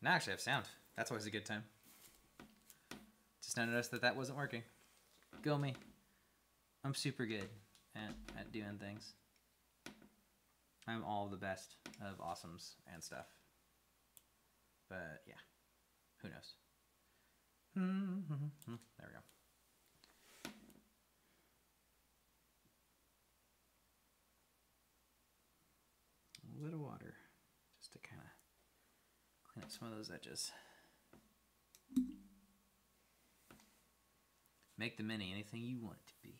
Now I actually have sound. That's always a good time. Just noticed that that wasn't working. Go me. I'm super good at, at doing things. I'm all the best of awesomes and stuff. But yeah, who knows? Mm-hmm. There we go. A little water just to kind of up some of those edges. Make the mini anything you want it to be,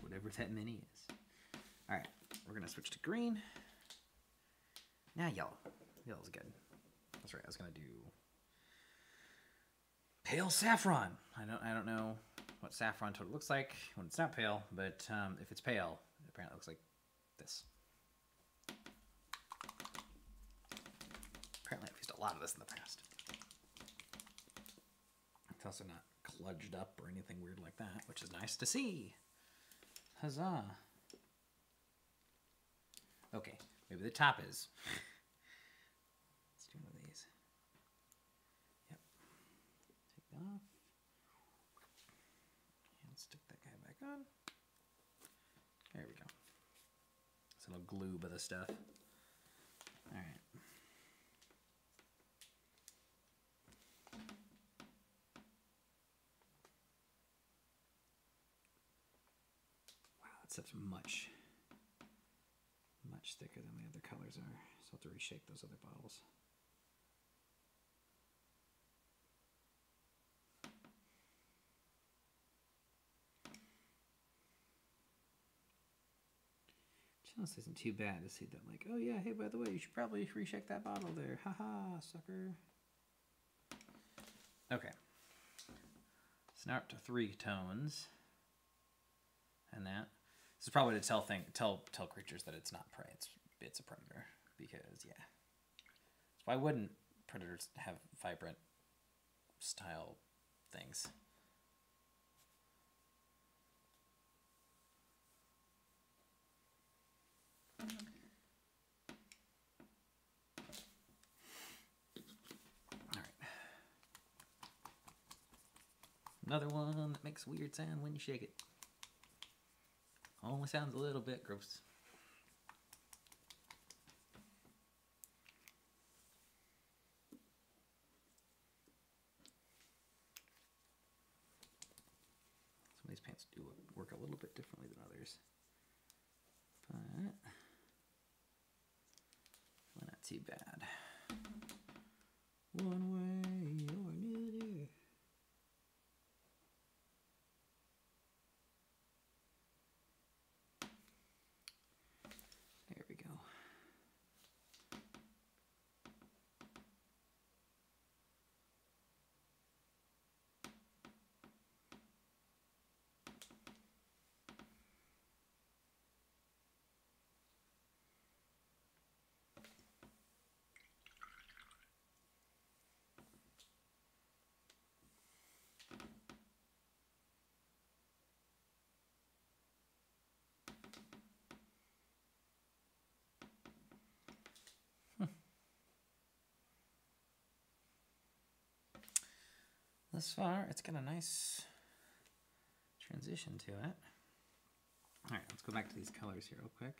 whatever that mini is. All right, we're gonna switch to green. Now yellow. Yellow's good. That's right. I was gonna do pale saffron. I don't. I don't know what saffron totally looks like when it's not pale, but um, if it's pale, it apparently looks like this. Apparently, I've used a lot of this in the past. It's also not cludged up or anything weird like that, which is nice to see. Huzzah. Okay, maybe the top is. Let's do one of these. Yep. Take that off. And stick that guy back on. There we go. This little glue of the stuff. Wow, that much, much thicker than the other colors are. So I'll have to reshape those other bottles. Just isn't too bad to see that, like, oh yeah, hey, by the way, you should probably reshake that bottle there. Haha, sucker. Okay. So now up to three tones. And that. This is probably to tell thing tell tell creatures that it's not prey, it's it's a predator. Because yeah. So why wouldn't predators have vibrant style things? Mm-hmm. Right. Another one that makes a weird sound when you shake it. Only sounds a little bit gross. Some of these paints do work a little bit differently than others. But not too bad. One way or another. There we go. Thus far, it's got a nice transition to it. All right, let's go back to these colors here real quick.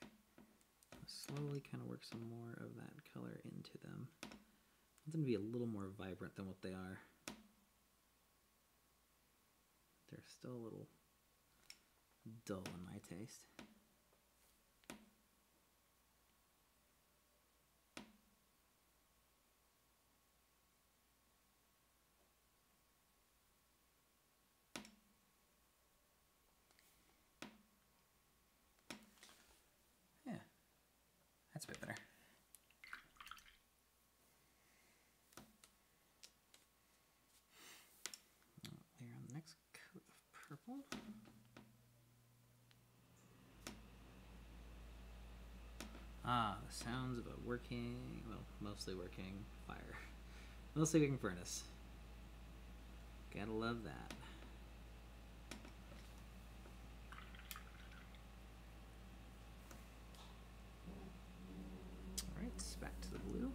Slowly kind of work some more of that color into them. I want them to be a little more vibrant than what they are. They're still a little dull in my taste. Yeah, that's a bit better. Layer on the next coat of purple. Ah, the sounds of a working, well, mostly working fire. Mostly working furnace. Gotta love that. Alright, back to the blue.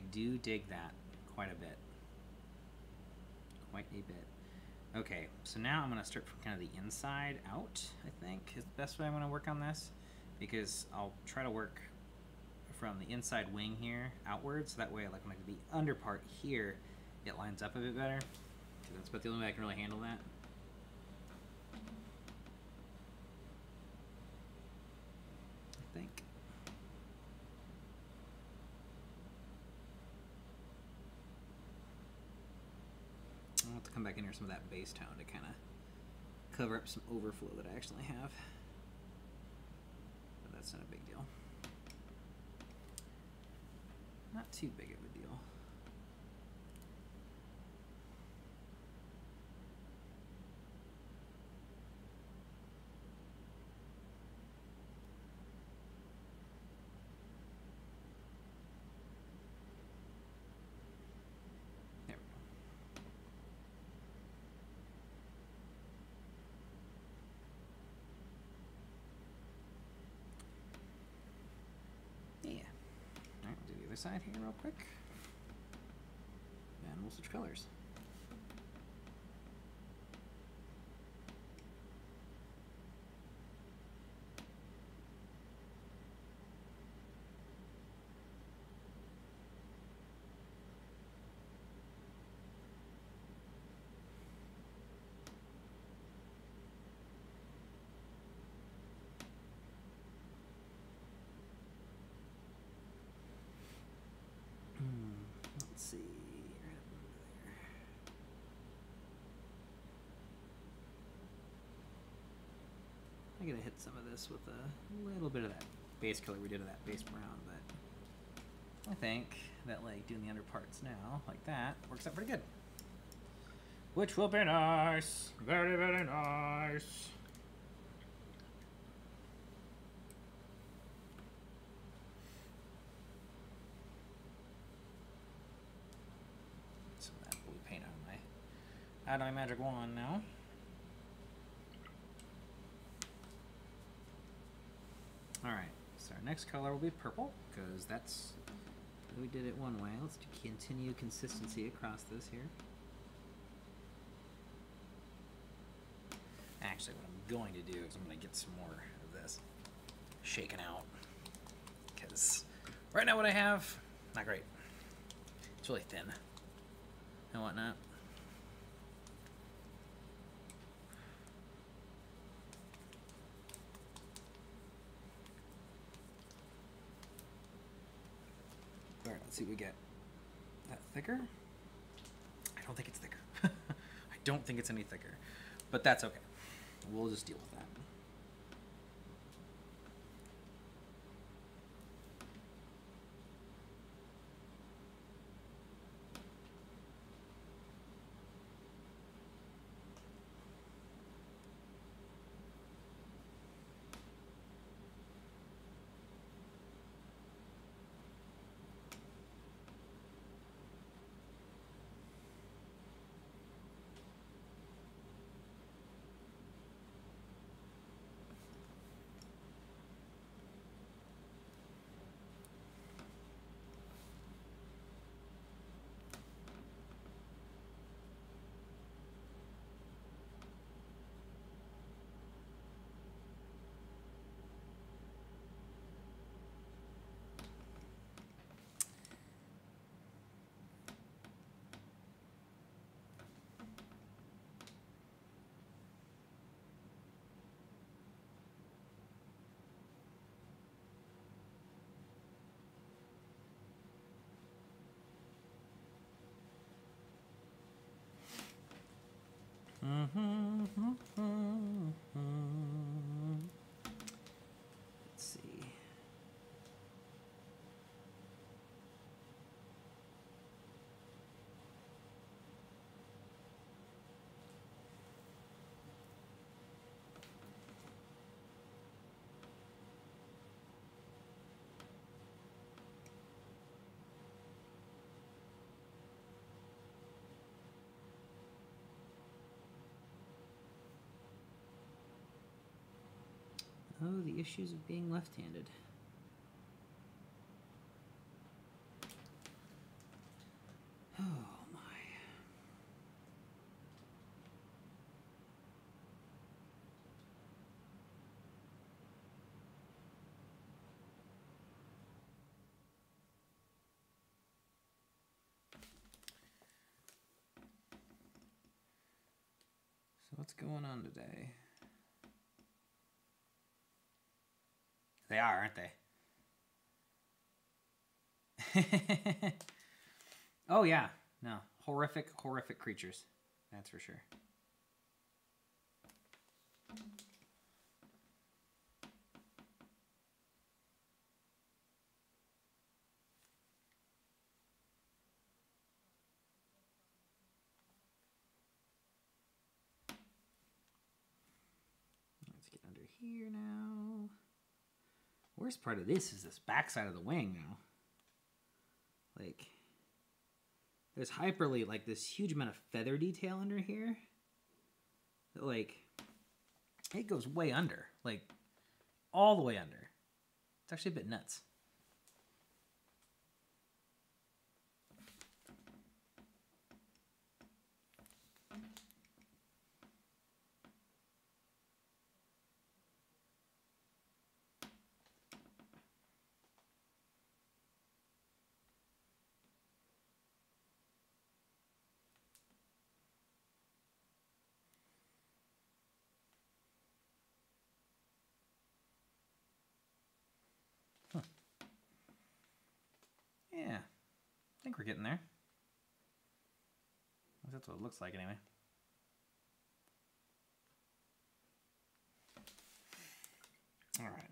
Do dig that quite a bit. Quite a bit. Okay, so now I'm going to start from kind of the inside out, I think, is the best way I'm going to work on this. Because I'll try to work from the inside wing here outwards, so that way, like, like the under part here, it lines up a bit better. Because that's about the only way I can really handle that. I think. I'll have to come back in here some of that base tone to kind of cover up some overflow that I actually have. But that's not a big deal. Not too big of a deal. There we go. Yeah. Alright, we'll do the other side here real quick. And we'll switch colors. Hmm, Let's see. right up over there. I'm gonna hit some of this with a little bit of that base color we did of that base brown, but I think that like doing the under parts now, like that, works out pretty good. Which will be nice. Very, very nice. Some of that blue paint on my out of my magic wand now. Alright, so our next color will be purple, because that's we did it one way. Let's continue consistency across this here. Actually, what I'm going to do is I'm going to get some more of this shaken out. Because right now what I have, not great. It's really thin and whatnot. Alright, let's see what we get. That thicker? I don't think it's thicker. I don't think it's any thicker. But that's okay. We'll just deal with that. Let's Oh, the issues of being left-handed. Oh, my. So what's going on today? They are, aren't they? oh yeah, no, horrific, horrific creatures. That's for sure. Let's get under here now. Worst part of this is this backside of the wing now. Like, there's hyperly like this huge amount of feather detail under here. Like, it goes way under, like, all the way under. It's actually a bit nuts. Yeah, I think we're getting there. That's what it looks like anyway. All right.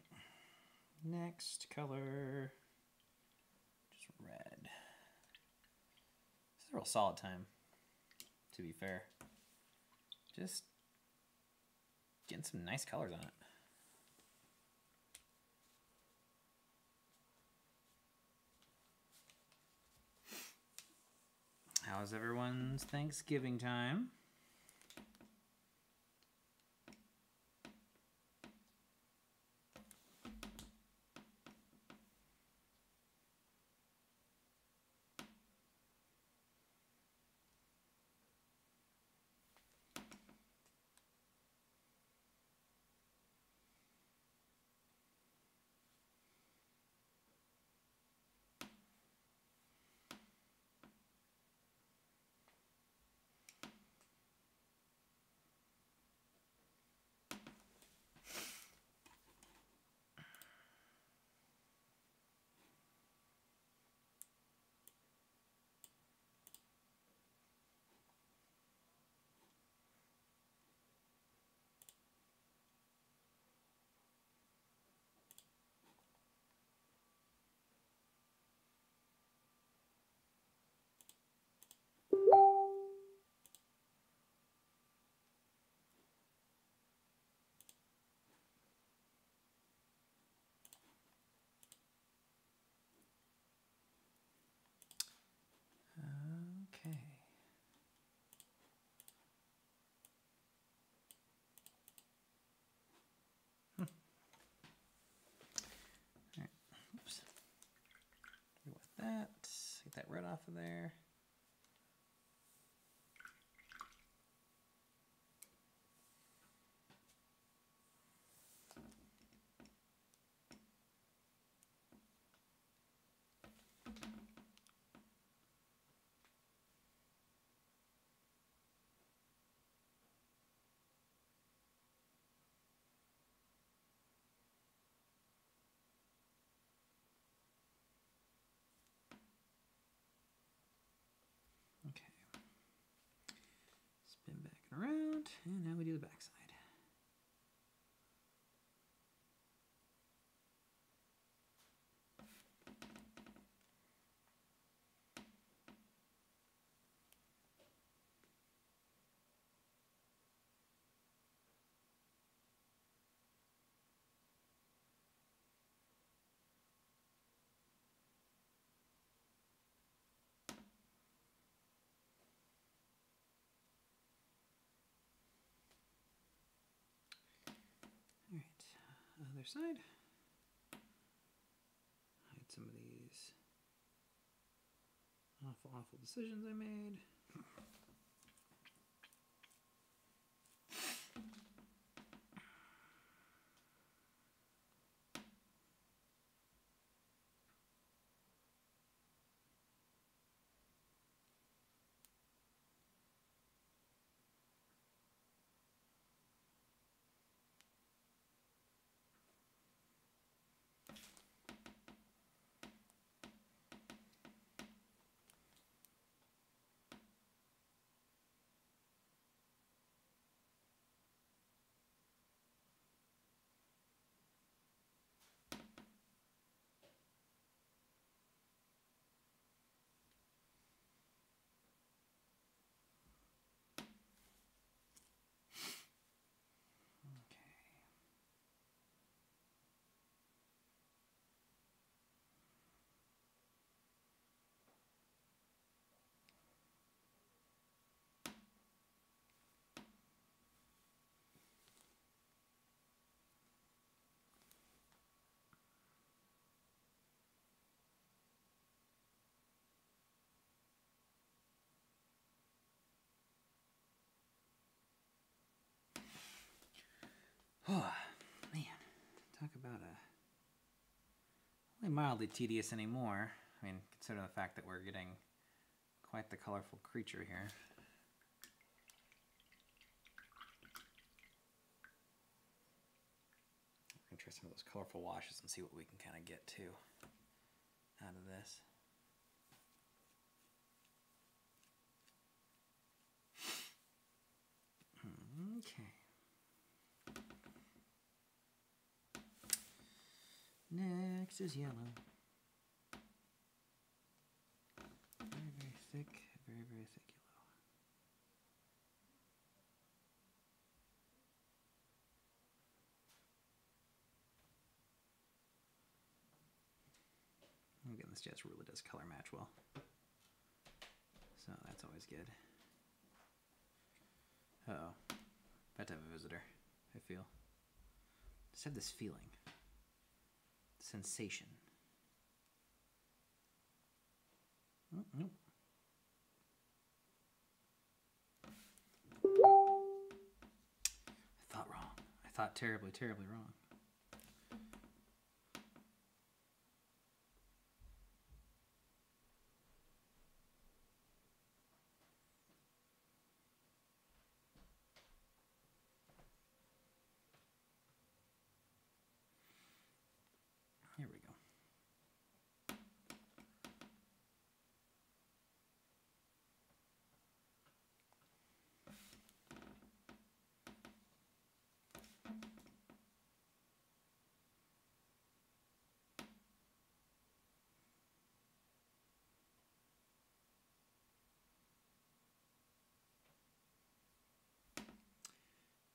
Next color, just red. This is a real solid time, to be fair. Just getting some nice colors on it. How's everyone's Thanksgiving time? Okay. Hmm. All right. Oops. With that, get that red off of there. Okay. Spin back and around, and now we do the backside. All right, other side. Hide some of these awful, awful decisions I made. Oh, man. Talk about a only mildly tedious anymore. I mean, considering the fact that we're getting quite the colorful creature here. I'm try some of those colorful washes and see what we can kind of get to out of this. Hmm, okay. Next is yellow. Very, very thick, very, very thick yellow. Again, this jazz really does color match well. So that's always good. Uh oh. About to have a visitor, I feel. Just have this feeling. Sensation. Oh, nope. I thought wrong. I thought terribly, terribly wrong. Here we go.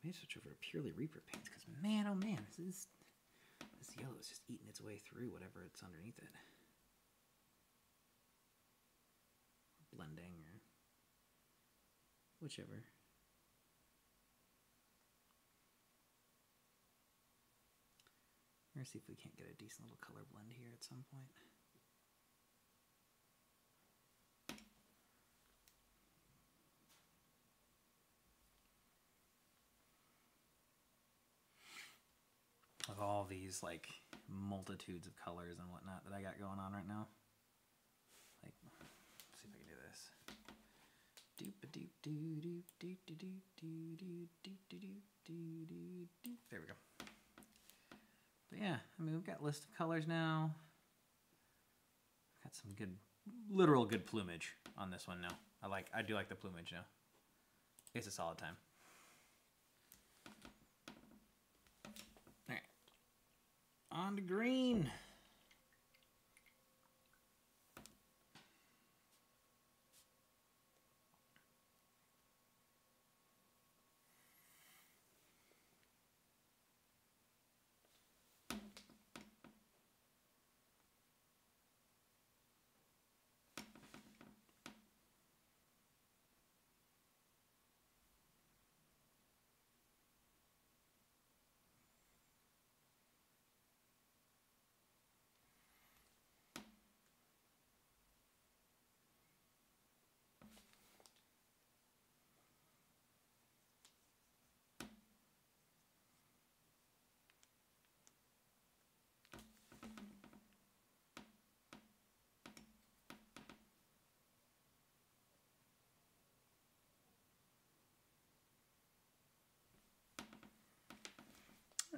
May switch over to purely Reaper paints because man, oh man, this is this yellow is just eating its way through whatever it's underneath it. Blending or whichever. Let's see if we can't get a decent little color blend here at some point. With all these like multitudes of colors and whatnot that I got going on right now. Like, see if I can do this. There we go. But yeah, I mean we've got list of colors now. Got some good, literal good plumage on this one now. I like, I do like the plumage now. It's a solid time. On to green.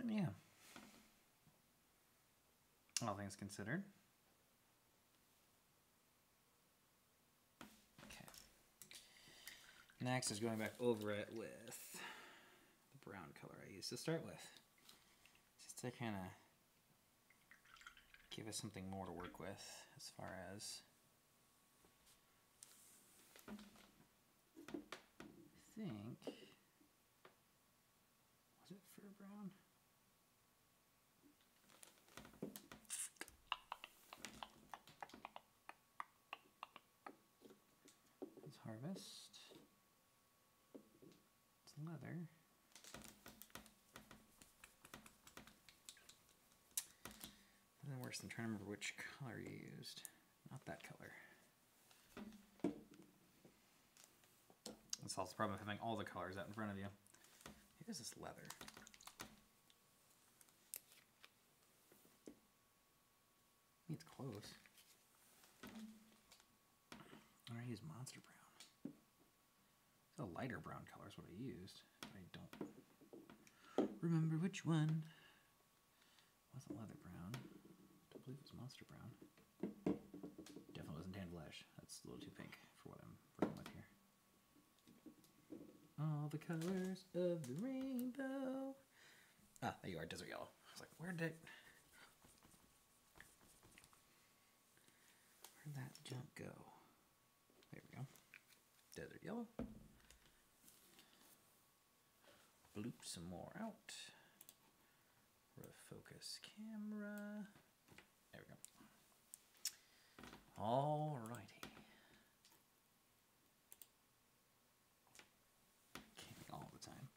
Yeah. All things considered. Okay. Next is going back over it with the brown color I used to start with. Just to kind of give us something more to work with as far as I think I'm trying to remember which color you used. Not that color. That solves the problem of having all the colors out in front of you. Here's this leather. It's close. Or I use Monster Brown. It's a lighter brown color is what I used. I don't remember which one. It wasn't leather brown. Believe it was Monster Brown. Definitely wasn't tan flesh. That's a little too pink for what I'm working with here. All the colors of the rainbow. Ah, there you are, desert yellow. I was like, where did where'd that junk go? There we go. Desert yellow. Bloop some more out. Refocus camera. There we go. Alrighty. Can't be all the time.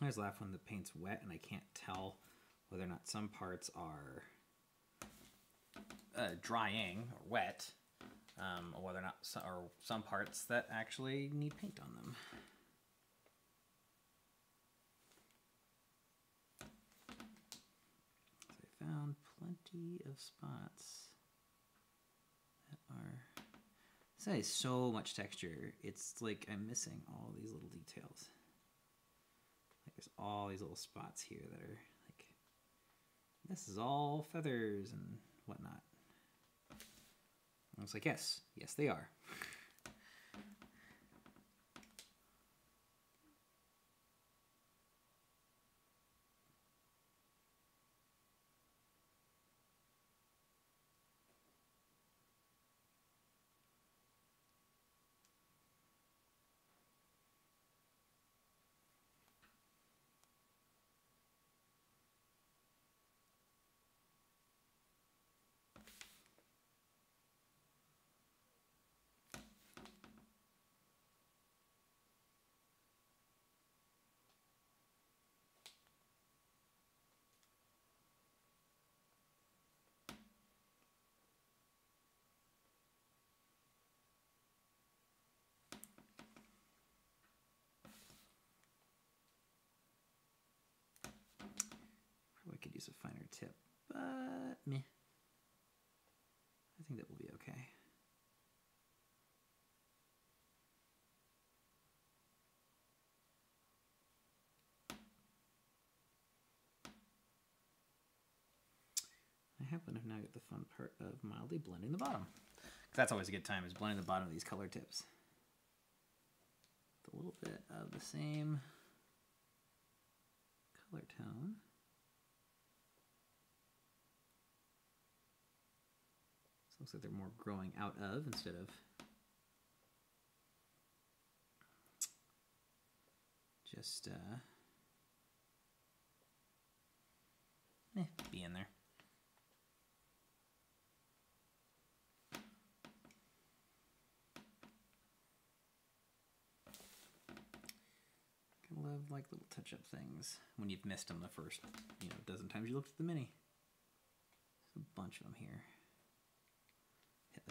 I always laugh when the paint's wet and I can't tell whether or not some parts are uh, drying or wet, um, or whether or not some, or some parts that actually need paint on them. I found plenty of spots that are. This has so much texture. It's like I'm missing all these little details. There's all these little spots here that are like this is all feathers and whatnot. I was like, yes, yes they are. Probably could use a finer tip, but meh. I think that will be okay. I happen to now got the fun part of mildly blending the bottom. that's always a good time, is blending the bottom of these color tips. With a little bit of the same color tone. So it looks like they're more growing out of instead of just uh, eh, being there. I love like little touch-up things when you've missed them the first, you know, dozen times you looked at the mini. There's a bunch of them here.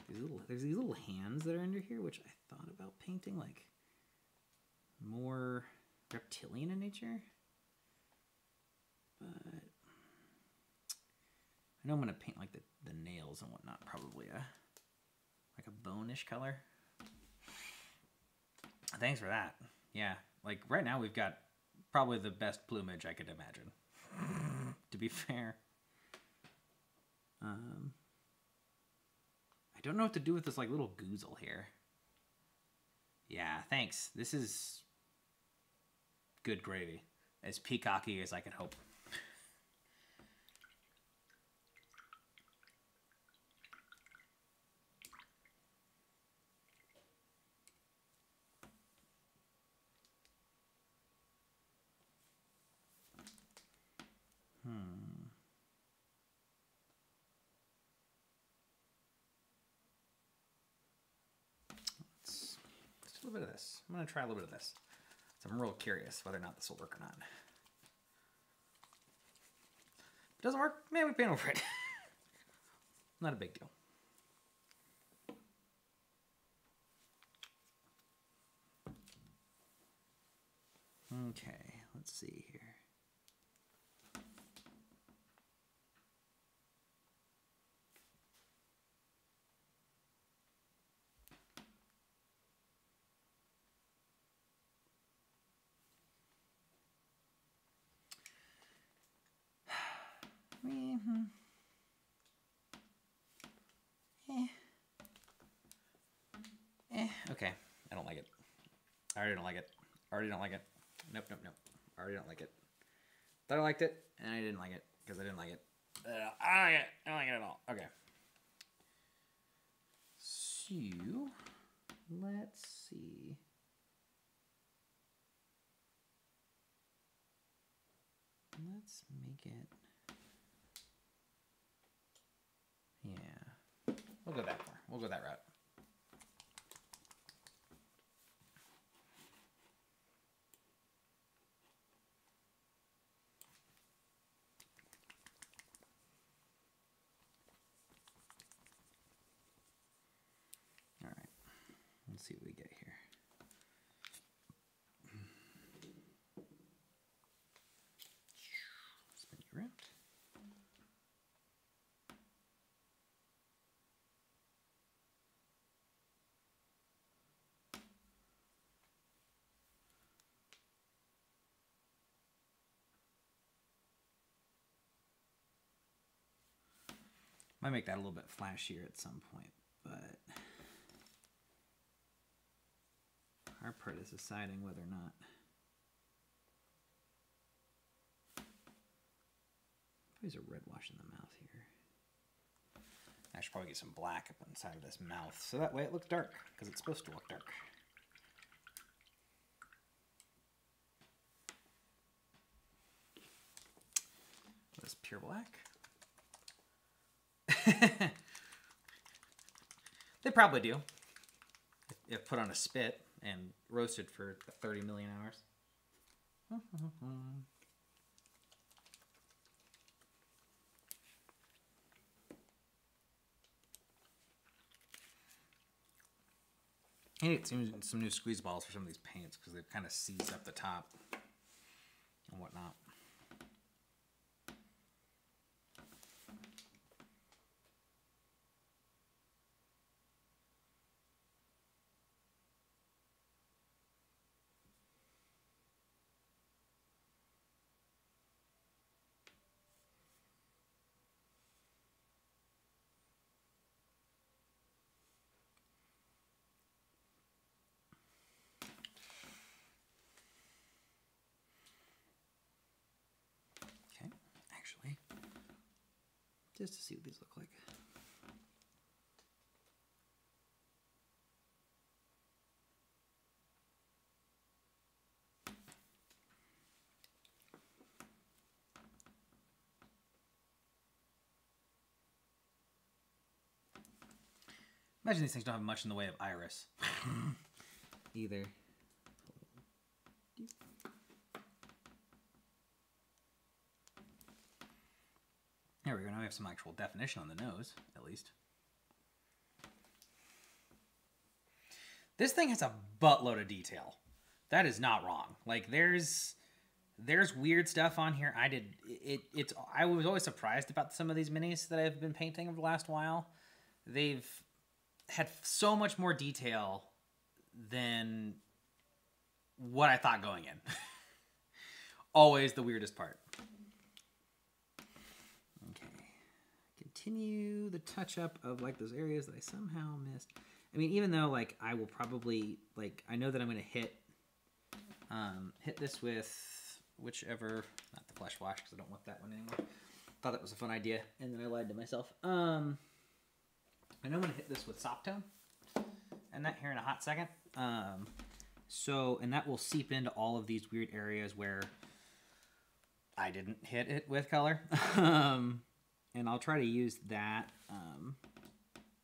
These little, there's these little hands that are under here, which I thought about painting like more reptilian in nature. But I know I'm gonna paint like the, the nails and whatnot, probably a like a bone-ish color. Thanks for that. Yeah, like right now we've got probably the best plumage I could imagine. to be fair. Um, I don't know what to do with this like little goozle here. Yeah, thanks. This is good gravy. As peacocky as I can hope. A little bit of this. I'm gonna try a little bit of this. So I'm real curious whether or not this will work or not. If it doesn't work, man, we paint over it. not a big deal. Okay, let's see here. Mm-hmm. Eh. Eh. Okay. I don't like it. I already don't like it. I already don't like it. Nope, nope, nope. I already don't like it. Thought I liked it, and I didn't like it because I didn't like it. I don't like it. I don't like it at all. Okay. So, let's see. Let's make it. We'll go that far. We'll go that route. All right. Let's see what we get here. Spin you around. Might make that a little bit flashier at some point, but hard part is deciding whether or not. There's a red wash in the mouth here. I should probably get some black up inside of this mouth, so that way it looks dark, because it's supposed to look dark. This pure black. they probably do. If put on a spit and roasted for 30 million hours. I need some, some new squeeze balls for some of these paints because they've kind of seized up the top and whatnot. Okay, actually, just to see what these look like. Imagine these things don't have much in the way of iris. Either. There we go. Now we have some actual definition on the nose, at least. This thing has a buttload of detail. That is not wrong. Like there's there's weird stuff on here. I did it. It's I was always surprised about some of these minis that I've been painting over the last while. They've had so much more detail than what I thought going in. always the weirdest part. Okay. Continue the touch up of like those areas that I somehow missed. I mean, even though like I will probably like I know that I'm gonna hit um hit this with whichever not the flesh wash because I don't want that one anymore. Thought that was a fun idea and then I lied to myself. Um I know I'm gonna hit this with Soft Tone and that here in a hot second. Um so and that will seep into all of these weird areas where I didn't hit it with color. um, and I'll try to use that um,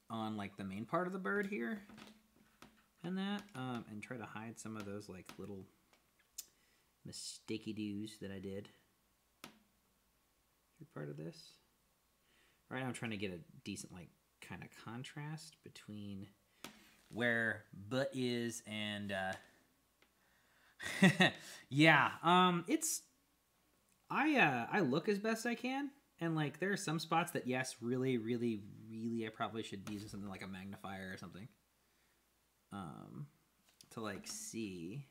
on like the main part of the bird here. and that, um, and try to hide some of those like little mistakey doos that I did. You're part of this. Right now I'm trying to get a decent like kind of contrast between where butt is and uh yeah, um it's I uh I look as best I can and like there are some spots that yes, really really really I probably should use something like a magnifier or something. Um to like see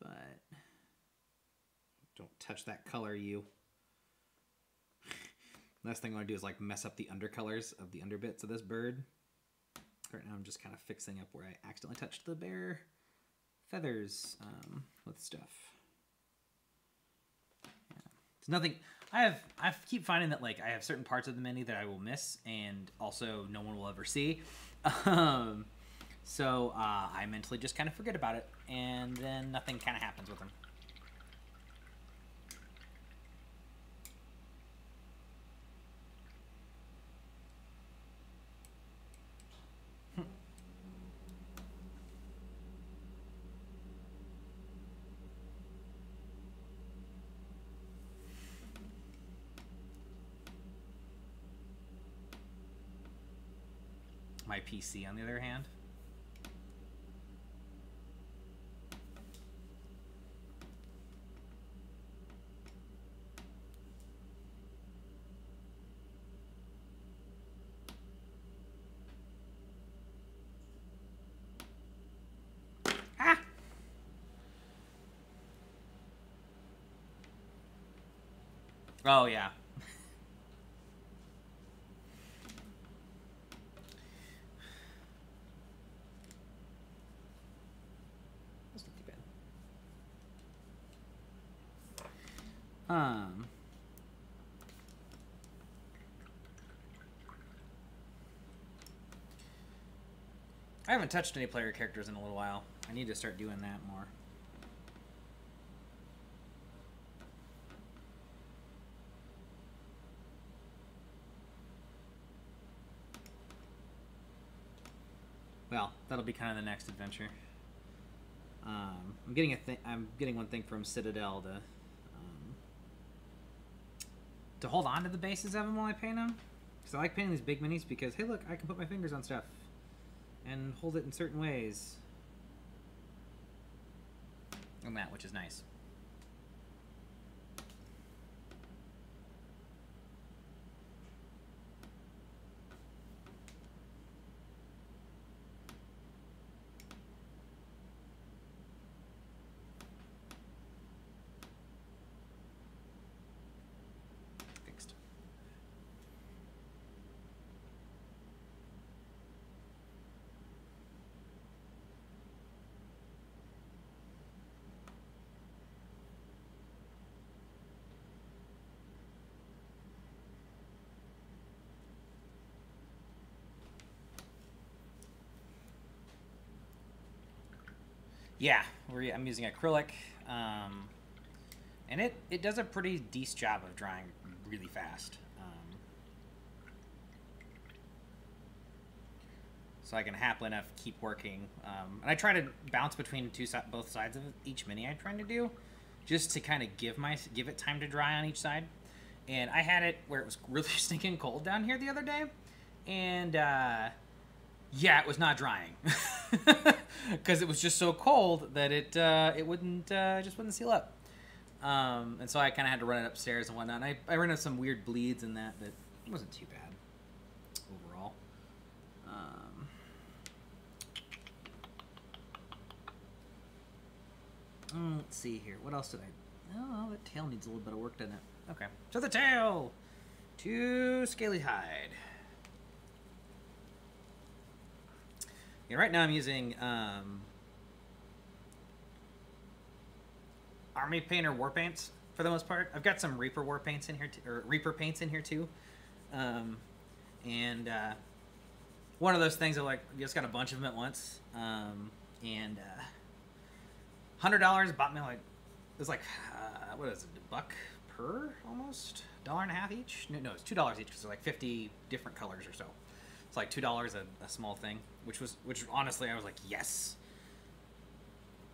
but don't touch that color you. Last thing I want to do is like mess up the undercolors of the underbits of this bird. Right now I'm just kind of fixing up where I accidentally touched the bare feathers um, with stuff. It's nothing. I have I keep finding that like I have certain parts of the mini that I will miss and also no one will ever see. Um, so uh, I mentally just kind of forget about it and then nothing kind of happens with them. My PC, on the other hand. Ah! Oh, yeah. That's not too bad. Um. I haven't touched any player characters in a little while. I need to start doing that more. Well, that'll be kind of the next adventure. Um, I'm getting a thing. I'm getting one thing from Citadel to um, to hold on to the bases of them while I paint them. Because I like painting these big minis because hey, look, I can put my fingers on stuff and hold it in certain ways. And that, which is nice. Fixed. Yeah, I'm using acrylic, um, and it, it does a pretty decent job of drying really fast. Um, so I can happily enough keep working, um, and I try to bounce between two both sides of each mini I'm trying to do, just to kind of give my give it time to dry on each side. And I had it where it was really stinking cold down here the other day, and. Uh, yeah, it was not drying because it was just so cold that it uh, it wouldn't uh, just wouldn't seal up. Um, and so I kind of had to run it upstairs and whatnot. And I I ran into some weird bleeds in that that wasn't too bad overall. Um, mm, let's see here. What else did I? Oh, the tail needs a little bit of work, doesn't it? Okay, so the tail to scaly hide. Right now I'm using um, Army Painter War Paints for the most part. I've got some Reaper War Paints in here, t- or Reaper Paints in here too. Um, and uh, one of those things I like, just got a bunch of them at once. Um, and uh, hundred dollars bought me like it was like uh, what is it, a buck per almost dollar and a half each? No, no, it's two dollars each because they're like fifty different colors or so. It's like two dollars a, a small thing, which was which honestly I was like yes.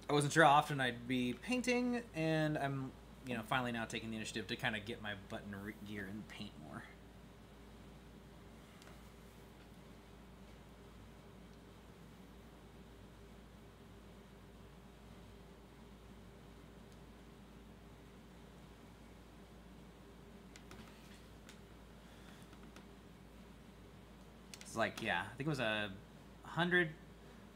I wasn't sure how often I'd be painting, and I'm you know finally now taking the initiative to kind of get my button gear and paint more. It's like yeah, I think it was a hundred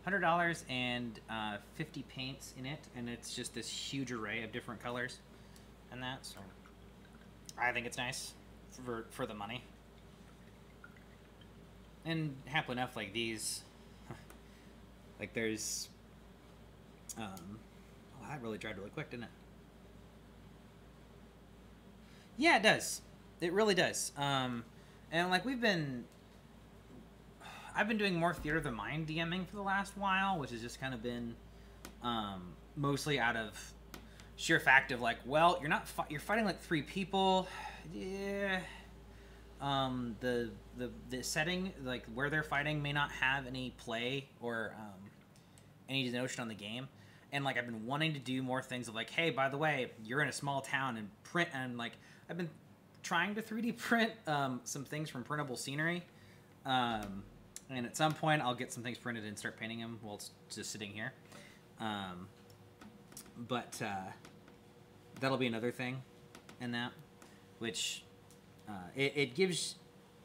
hundred dollars and uh, fifty paints in it, and it's just this huge array of different colors, and that. So I think it's nice for for the money. And happily enough, like these, like there's, um, oh, that really dried really quick, didn't it? Yeah, it does. It really does. Um, and like we've been I've been doing more theater of the mind DMing for the last while, which has just kind of been um, mostly out of sheer fact of like, well, you're not fi- you're fighting like three people, yeah. Um, the the the setting like where they're fighting may not have any play or um, any notion on the game, and like I've been wanting to do more things of like, hey, by the way, you're in a small town and print and like I've been trying to 3D print um, some things from printable scenery. Um, and at some point I'll get some things printed and start painting them while it's just sitting here. Um, but uh, that'll be another thing in that, which uh, it, it gives.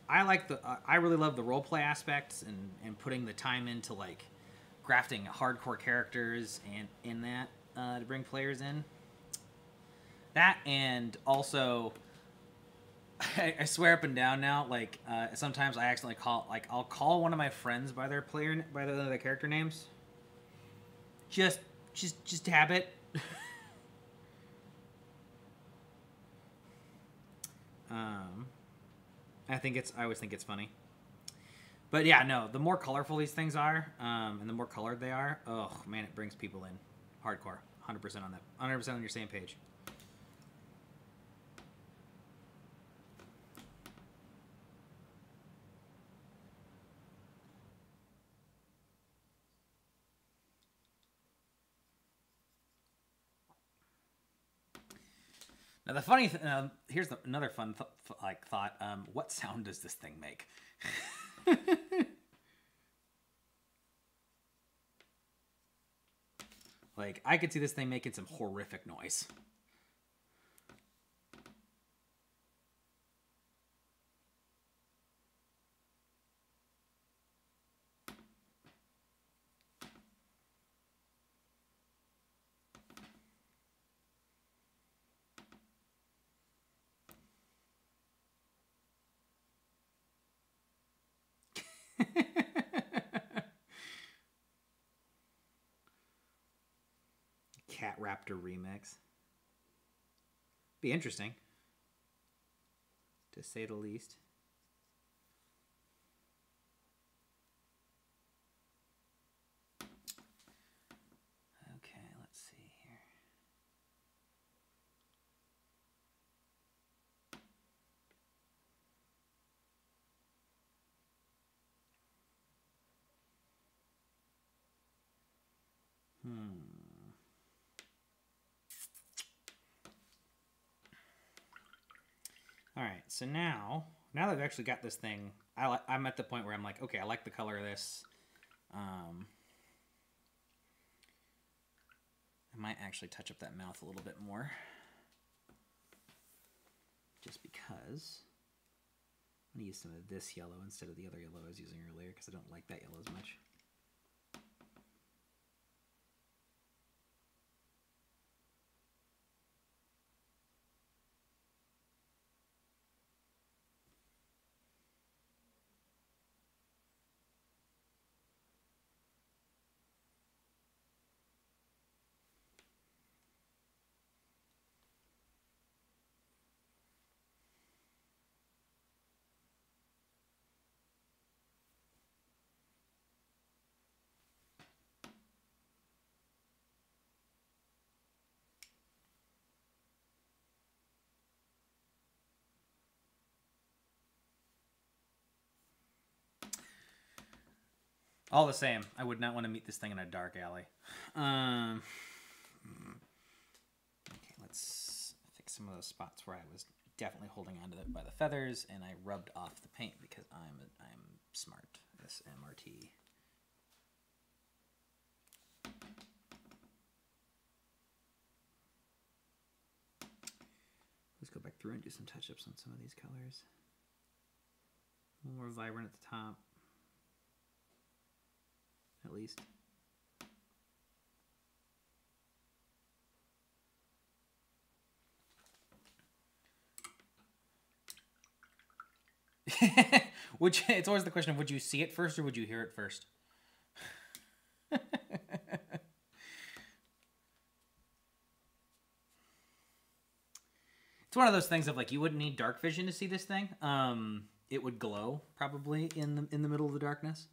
I like the. Uh, I really love the role play aspects and and putting the time into like grafting hardcore characters and in that uh, to bring players in. That and also I, I, swear up and down now. Like uh, sometimes I accidentally call like I'll call one of my friends by their player by their, their character names. Just just just habit. um, I think it's I always think it's funny. But yeah, no. The more colorful these things are, um, and the more colored they are, oh man, it brings people in hardcore. Hundred percent on that. Hundred percent on your same page. Now the funny, th- here's the, another fun th- like thought. Um, what sound does this thing make? like I could see this thing making some horrific noise. Raptor remix. Be interesting, to say the least. Okay, let's see here. Hmm. All right, so now, now that I've actually got this thing, I I'm at the point where I'm like, okay, I like the color of this. Um, I might actually touch up that mouth a little bit more, just because. I'm gonna use some of this yellow instead of the other yellow I was using earlier because I don't like that yellow as much. All the same, I would not want to meet this thing in a dark alley. Um, okay, let's fix some of those spots where I was definitely holding onto it by the feathers, and I rubbed off the paint because I'm a, I'm smart. This MRT. Let's go back through and do some touch-ups on some of these colors. A little more vibrant at the top. At least. Which it's always the question of would you see it first or would you hear it first? it's one of those things of like you wouldn't need dark vision to see this thing. Um, it would glow probably in the in the middle of the darkness.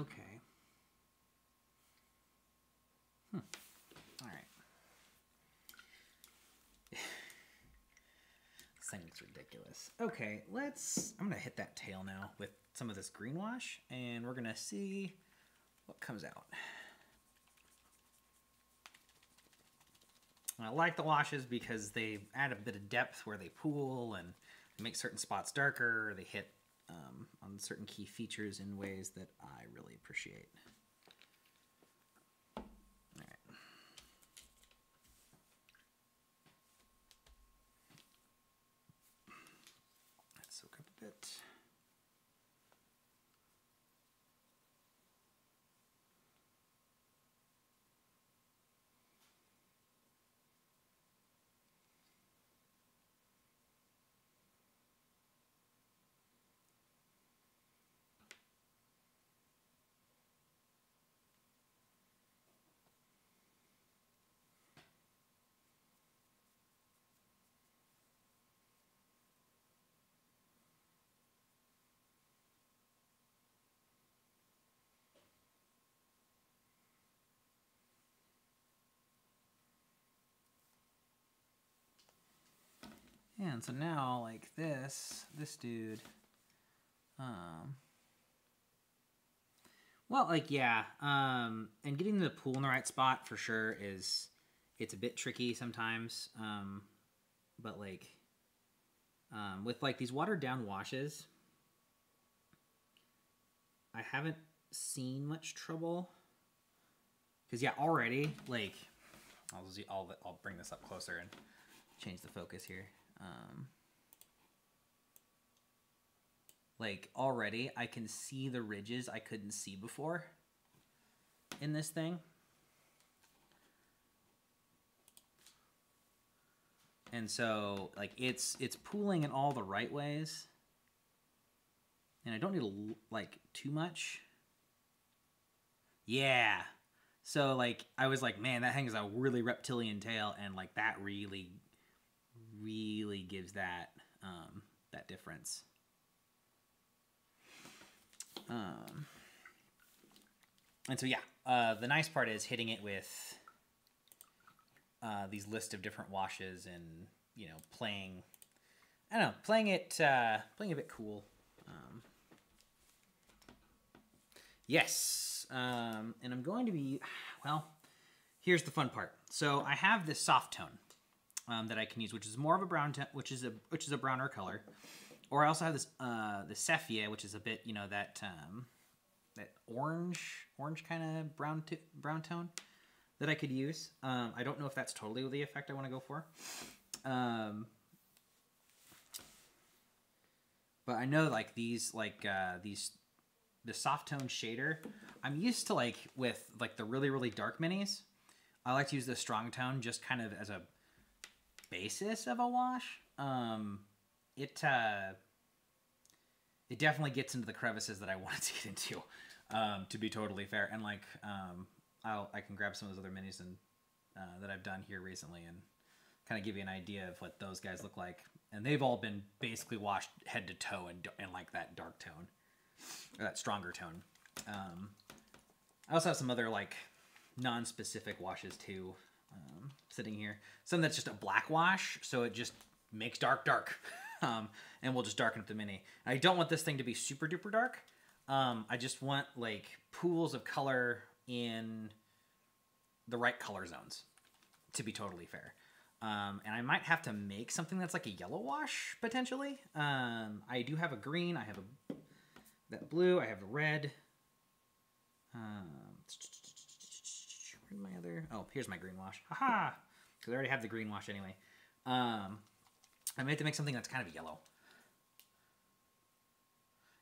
Okay. Hmm. All right. this thing is ridiculous. Okay, let's. I'm gonna hit that tail now with some of this green wash, and we're gonna see what comes out. And I like the washes because they add a bit of depth where they pool and make certain spots darker. They hit um, on certain key features in ways that I really appreciate. All right. Let's soak up a bit. Yeah, and so now like this, this dude, um, well, like yeah, um, and getting the pool in the right spot for sure is it's a bit tricky sometimes, um, but like um, with like these watered down washes, I haven't seen much trouble because yeah, already like I'll I'll I'll bring this up closer and change the focus here. Um, like already, I can see the ridges I couldn't see before in this thing. And so like it's it's pooling in all the right ways. And I don't need to like too much. Yeah. So like I was like, man, that hangs a really reptilian tail, and like that really, really gives that um, that difference. Um, and so yeah, uh, the nice part is hitting it with uh, these list of different washes and you know playing. I don't know, playing it uh, playing a bit cool. Um, yes, um, and I'm going to be well. Here's the fun part. So I have this soft tone um, that I can use, which is more of a brown, which is a which is a browner color. Or I also have this uh, the Sepia, which is a bit you know that um, that orange orange kind of brown brown tone that I could use. Um, I don't know if that's totally the effect I want to go for. Um, but I know like these like uh, these the soft tone shader. I'm used to like with like the really really dark minis. I like to use the strong tone just kind of as a basis of a wash. Um, it uh, it definitely gets into the crevices that I wanted to get into. Um, to be totally fair, and like um, I'll I can grab some of those other minis and uh, that I've done here recently and kind of give you an idea of what those guys look like. And they've all been basically washed head to toe in, in like that dark tone, or that stronger tone. Um, I also have some other like non-specific washes too um, sitting here. Some that's just a black wash, so it just makes dark dark. um, and we'll just darken up the mini. I don't want this thing to be super duper dark. Um, I just want like pools of color in the right color zones, to be totally fair. Um, and I might have to make something that's like a yellow wash potentially. Um, I do have a green. I have a that blue. I have a red. Um, where's my other? Oh, here's my green wash. Haha! Because I already have the green wash anyway. Um, I may have to make something that's kind of yellow.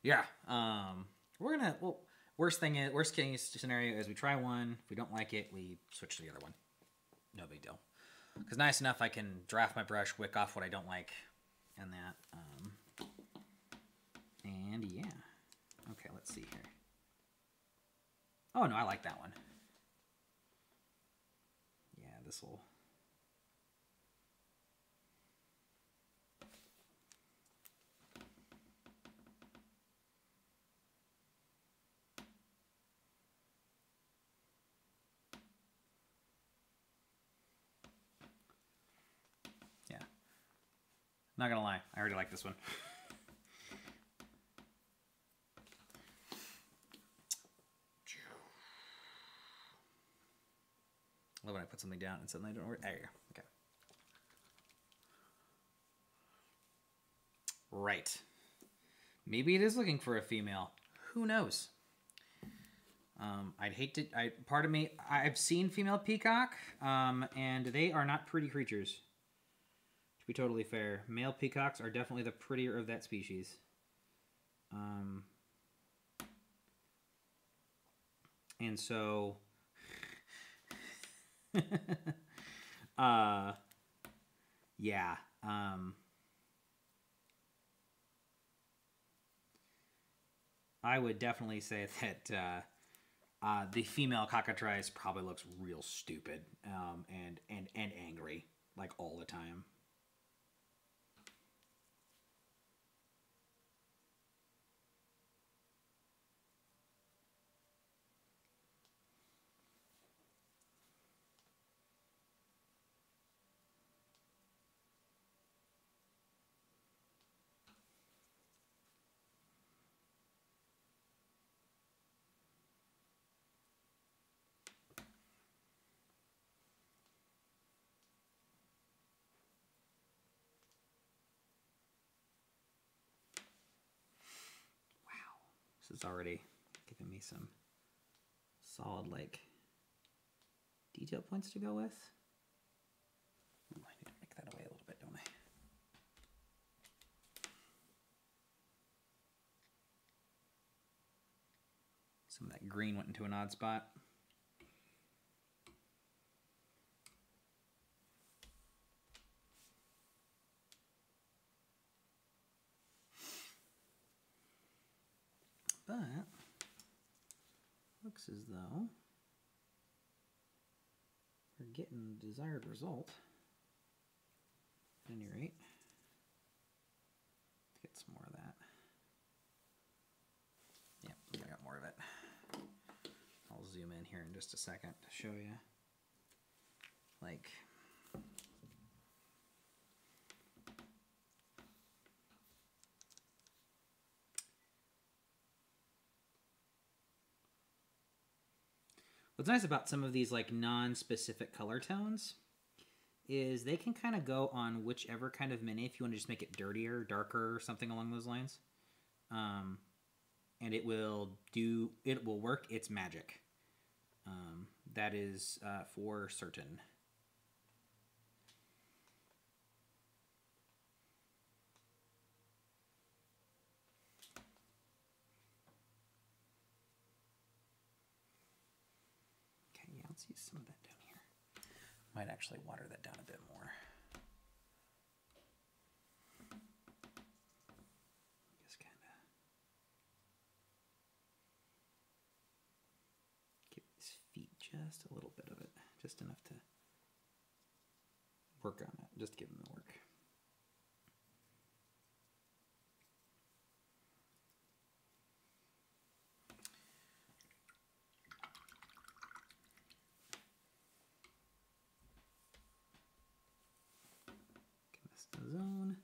Yeah. Um, we're gonna. Well, worst thing is worst case scenario is we try one. If we don't like it, we switch to the other one. No big deal. Because nice enough, I can draft my brush, wick off what I don't like, and that. Um, and yeah. Okay, let's see here. Oh no, I like that one. This. Yeah. Not gonna lie, I already like this one. love when I put something down and suddenly I don't work. There you go. Okay. Right. Maybe it is looking for a female. Who knows? Um, I'd hate to. I part of me. I've seen female peacock, um, and they are not pretty creatures. To be totally fair, male peacocks are definitely the prettier of that species. Um, and so uh yeah um i would definitely say that uh uh, the female cockatrice probably looks real stupid um, and, and, and angry like all the time. This is already giving me some solid like detail points to go with. Ooh, I need to make that away a little bit, don't I? Some of that green went into an odd spot. Looks though we're getting the desired result. At any rate, let's get some more of that. Yep, I got more of it. I'll zoom in here in just a second to show you. Like, What's nice about some of these like non-specific color tones is they can kind of go on whichever kind of mini if you want to just make it dirtier, darker, or something along those lines. Um, and it will do it will work its magic. Um, that is uh, for certain. Use some of that down here. Might actually water that down a bit more. Just kind of give his feet just a little bit of it, just enough to work on it, just give him the work. Give this the zone.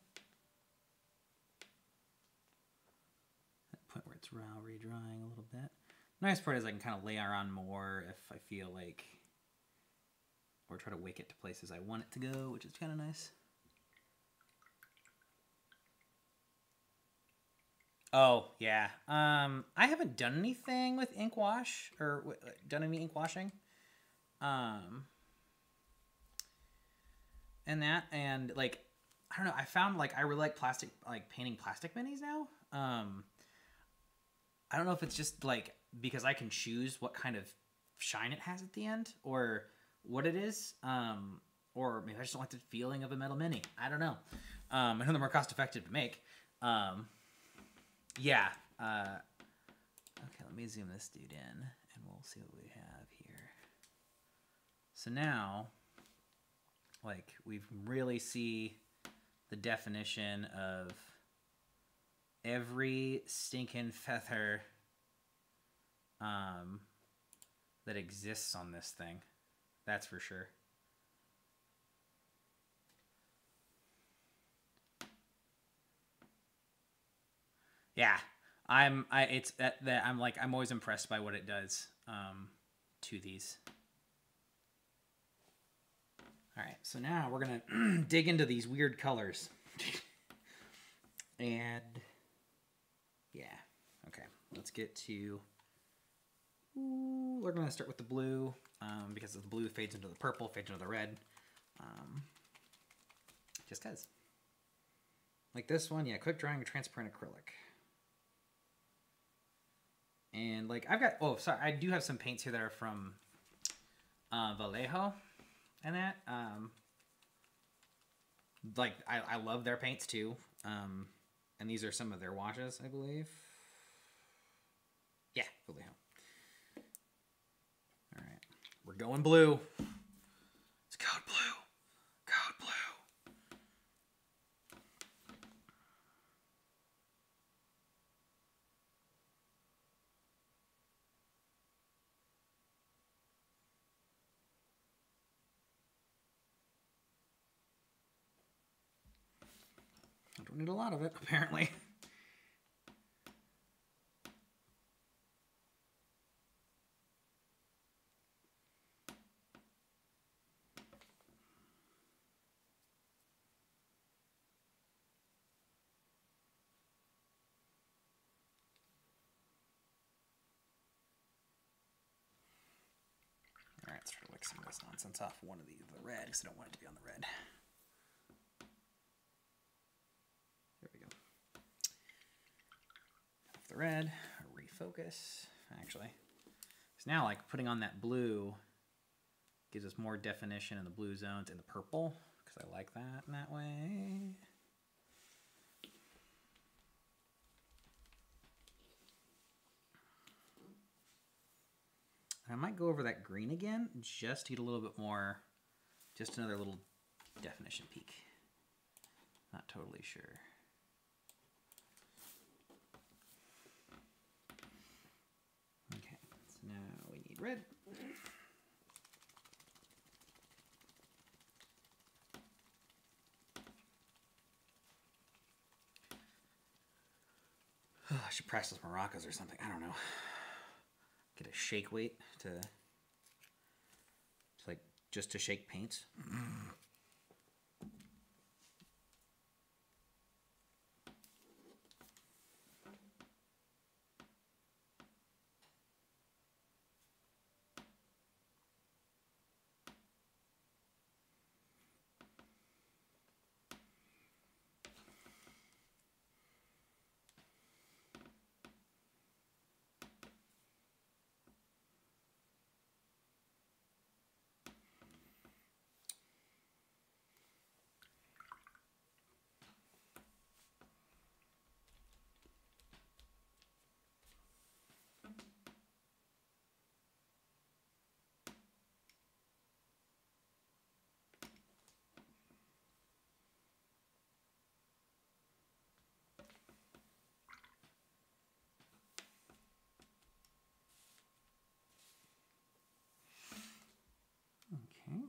That point where it's raw redrawing a little bit. Nice part is I can kind of layer on more if I feel like, or try to wake it to places I want it to go, which is kind of nice. Oh yeah, um, I haven't done anything with ink wash or done any ink washing, um, and that and like I don't know. I found like I really like plastic, like painting plastic minis now. Um, I don't know if it's just like because I can choose what kind of shine it has at the end or what it is. Um, or maybe I just don't like the feeling of a metal mini. I don't know. Um, I know they're more cost effective to make. Um, yeah. Uh, okay, let me zoom this dude in and we'll see what we have here. So now, like, we really see the definition of every stinking feather um, that exists on this thing. That's for sure. Yeah, I'm. I it's that that I'm like I'm always impressed by what it does um, to these. All right, so now we're gonna dig into these weird colors, and yeah, okay, let's get to. Ooh, we're gonna start with the blue um, because the blue fades into the purple, fades into the red. Um, just cause. Like this one, yeah, quick drying transparent acrylic. And like I've got oh sorry, I do have some paints here that are from uh, Vallejo and that. Um, like I, I love their paints too. Um, and these are some of their washes, I believe. Yeah, Vallejo. We're going blue. It's code blue. Code blue. I don't need a lot of it, apparently. Try to lick some of this nonsense off one of the, the red because I don't want it to be on the red. There we go. Off the red, refocus, actually. Because now, like, putting on that blue gives us more definition in the blue zones and the purple, because I like that in that way. I might go over that green again, just to get a little bit more Just another little definition peak. Not totally sure. Okay, so now we need red. I should practice maracas or something. I don't know. Get a shake weight to, to like just to shake paints. Okay.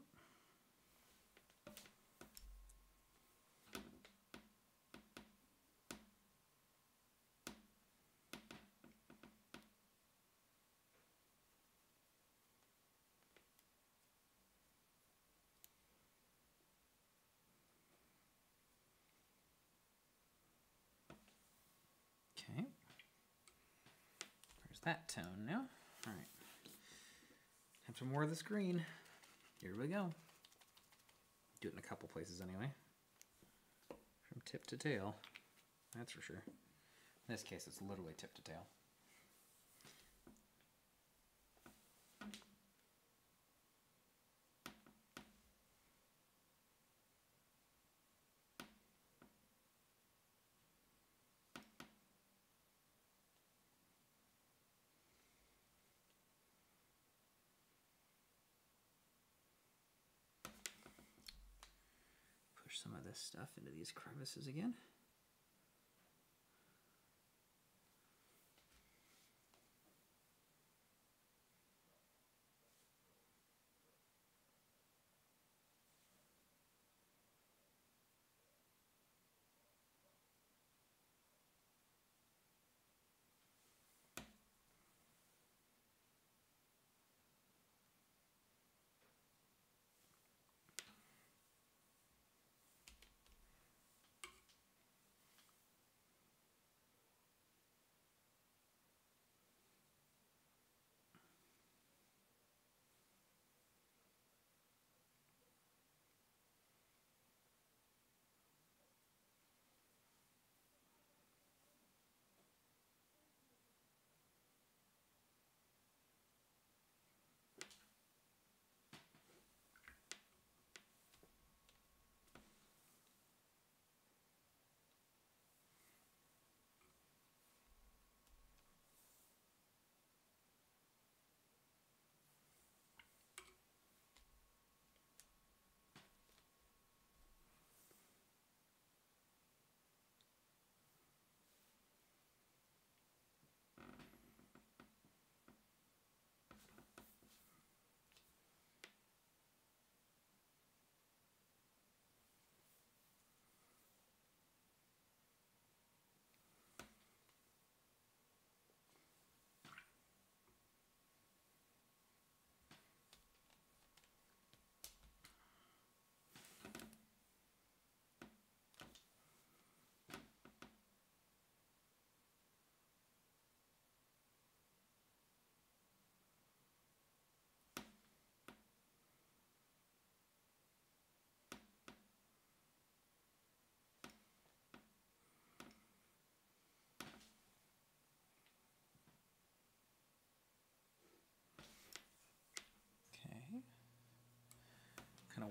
Okay. There's that tone now. All right. Time for more of this green. Here we go. Do it in a couple places anyway. From tip to tail. That's for sure. In this case, it's literally tip to tail. Some of this stuff into these crevices again.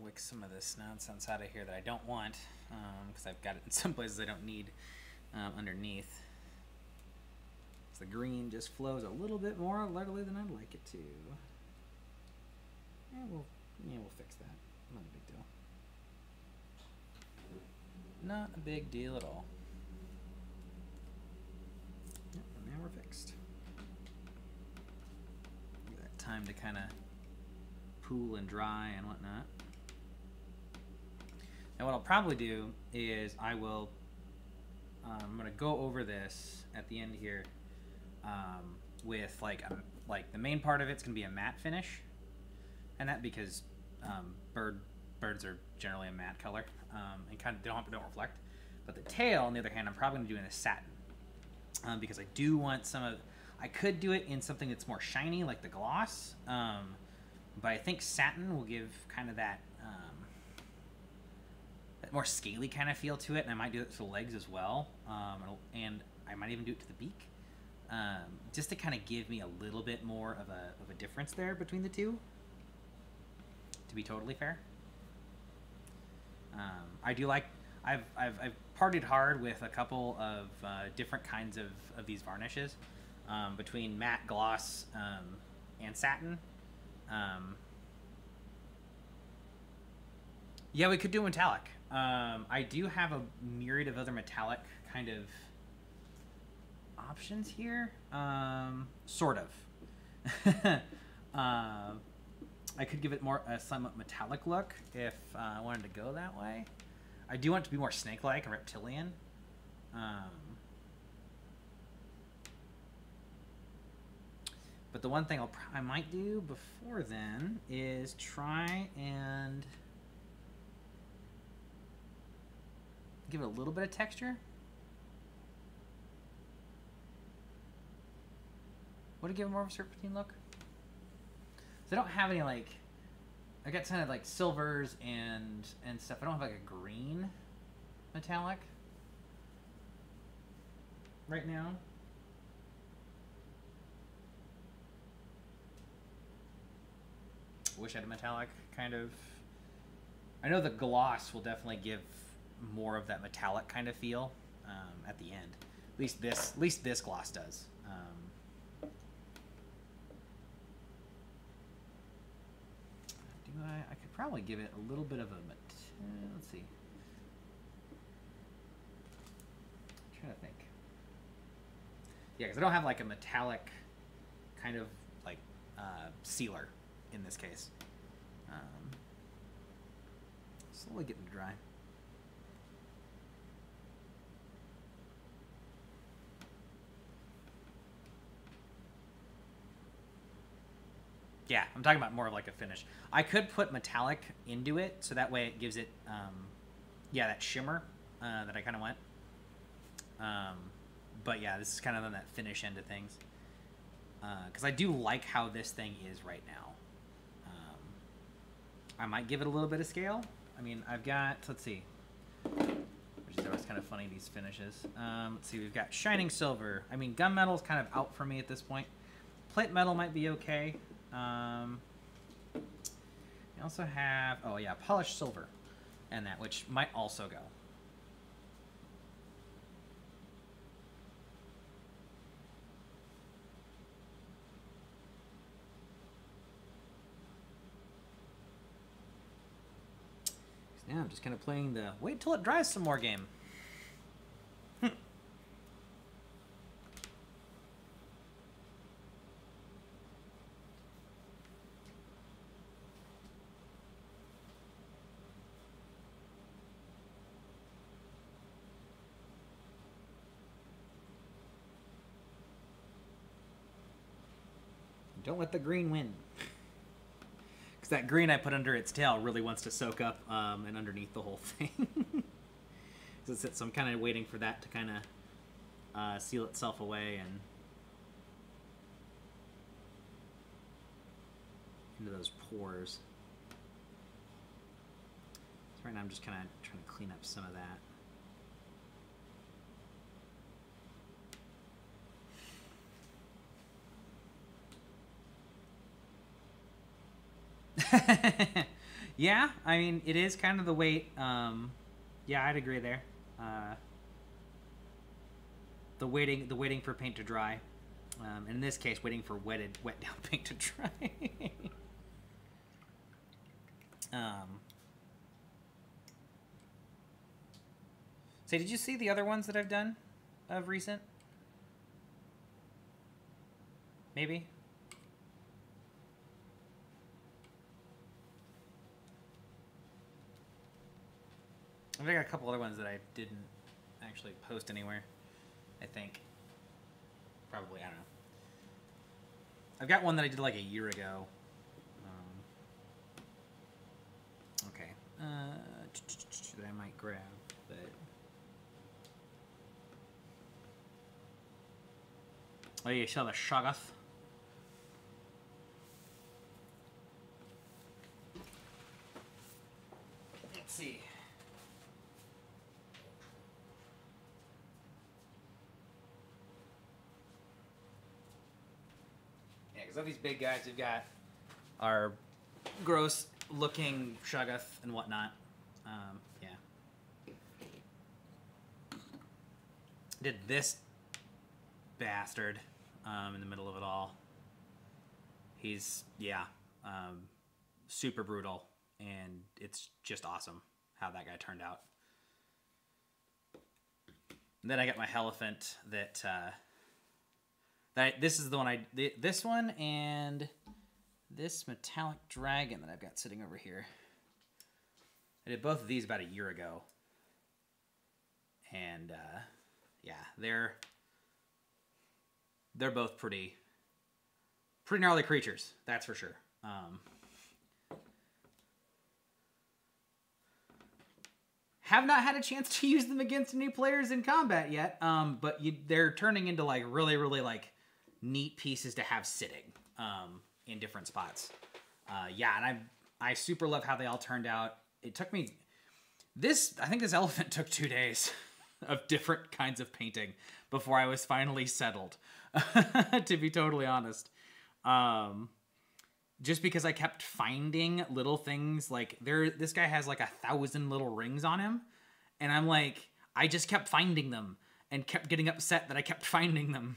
Wick some of this nonsense out of here that I don't want because I've got it in some places I don't need um, underneath. So the green just flows a little bit more readily than I'd like it to. Yeah, we'll, yeah, we'll fix that. Not a big deal. Not a big deal at all. Yep, and now we're fixed. Give that time to kind of pool and dry and whatnot. Now what I'll probably do is I will, um, I'm gonna go over this at the end here um, with like a, like the main part of it's gonna be a matte finish, and that because um, bird birds are generally a matte color um, and kind of don't don't reflect. But the tail, on the other hand, I'm probably gonna do in a satin um, because I do want some of. I could do it in something that's more shiny, like the gloss, um, but I think satin will give kind of um, that more scaly kind of feel to it, and I might do it to the legs as well, um, and I might even do it to the beak, um, just to kind of give me a little bit more of a of a difference there between the two. To be totally fair, um, I do like. I've, I've, I've partied hard with a couple of uh, different kinds of, of these varnishes um, between matte gloss um, and satin. Um, yeah, we could do metallic. Um, I do have a myriad of other metallic kind of options here. Um, sort of. uh, I could give it more a somewhat metallic look if uh, I wanted to go that way. I do want it to be more snake-like and reptilian. Um, but the one thing I'll, I might do before then is try and give it a little bit of texture. Would it give it more of a serpentine look? So I don't have any like I got kind of like silvers and and stuff. I don't have like a green metallic right now. Wish I had a metallic kind of. I know the gloss will definitely give more of that metallic kind of feel um, at the end. At least this, at least this gloss does. Um, do I? I could probably give it a little bit of a. Met- let's see. I'm trying to think. Yeah, because I don't have like a metallic kind of like uh, sealer in this case. Um, slowly getting dry. Yeah, I'm talking about more of like a finish. I could put metallic into it, so that way it gives it, um, yeah, that shimmer uh, that I kind of want. Um, but yeah, this is kind of on that finish end of things. Because uh, I do like how this thing is right now. Um, I might give it a little bit of scale. I mean, I've got, let's see, which is always kind of funny, these finishes. Um, let's see, we've got Shining Silver. I mean, Gunmetal is kind of out for me at this point. Plate Mail might be okay. Um, we also have, oh yeah, Polished Silver and that, which might also go. Now I'm just kind of playing the wait till it dries some more game. Don't let the green win. Because that green I put under its tail really wants to soak up um, and underneath the whole thing. so, I'm kind of waiting for that to kind of uh, seal itself away and into those pores. So right now I'm just kind of trying to clean up some of that. yeah, I mean, it is kind of the weight. Um, yeah, I'd agree there. Uh, the waiting, the waiting for paint to dry, um, in this case, waiting for wetted, wet down paint to dry. um, so, did you see the other ones that I've done of recent? Maybe. I think I got a couple other ones that I didn't actually post anywhere. I think. Probably, I don't know. I've got one that I did like a year ago. Um, okay. Uh, that I might grab, but. Oh, you saw the Shoggoth. Let's see. Of these big guys we've got are gross looking Shoggoth and whatnot. Um, yeah. Did this bastard um, in the middle of it all. He's, yeah, um, super brutal, and it's just awesome how that guy turned out. And then I got my elephant that uh, that this is the one I this one and this metallic dragon that I've got sitting over here. I did both of these about a year ago, and uh, yeah, they're they're both pretty pretty gnarly creatures. That's for sure. Um, have not had a chance to use them against new players in combat yet, um, but you, they're turning into like really, really like neat pieces to have sitting um, in different spots. Uh, yeah, and I I super love how they all turned out. It took me this I think this elephant took two days of different kinds of painting before I was finally settled. to be totally honest, um, just because I kept finding little things like there this guy has like a thousand little rings on him and I'm like I just kept finding them and kept getting upset that I kept finding them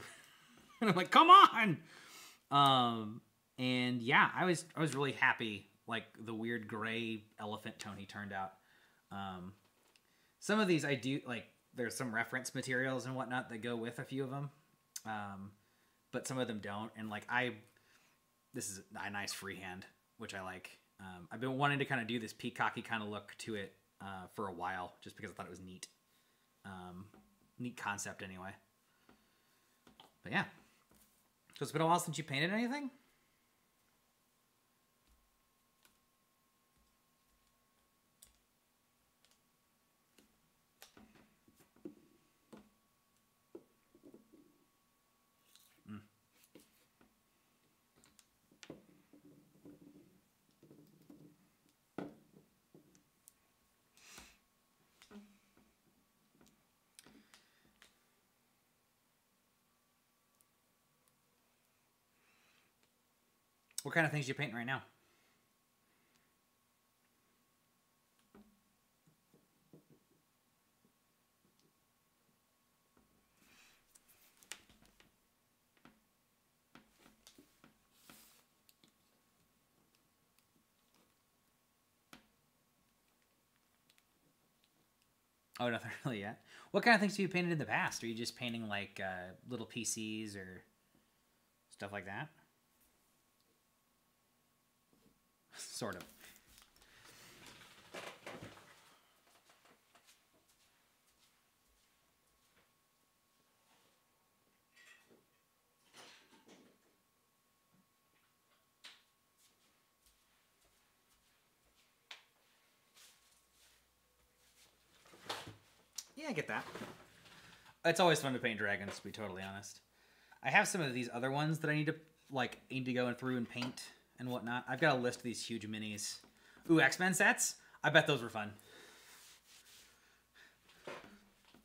and I'm like come on um and yeah I was I was really happy like the weird gray elephant tone he turned out um some of these I do like there's some reference materials and whatnot that go with a few of them um but some of them don't and like I this is a nice freehand, which I like. Um, I've been wanting to kind of do this peacocky kind of look to it uh, for a while, just because I thought it was neat. Um, neat concept, anyway. But yeah. So it's been a while since you painted anything? What kind of things you painting right now? Oh, nothing really yet. What kind of things have you painted in the past? Are you just painting like uh, little PCs or stuff like that? Sort of. Yeah, I get that. It's always fun to paint dragons, to be totally honest. I have some of these other ones that I need to like need to go through and paint and whatnot. I've got a list of these huge minis. Ooh, X-Men sets? I bet those were fun.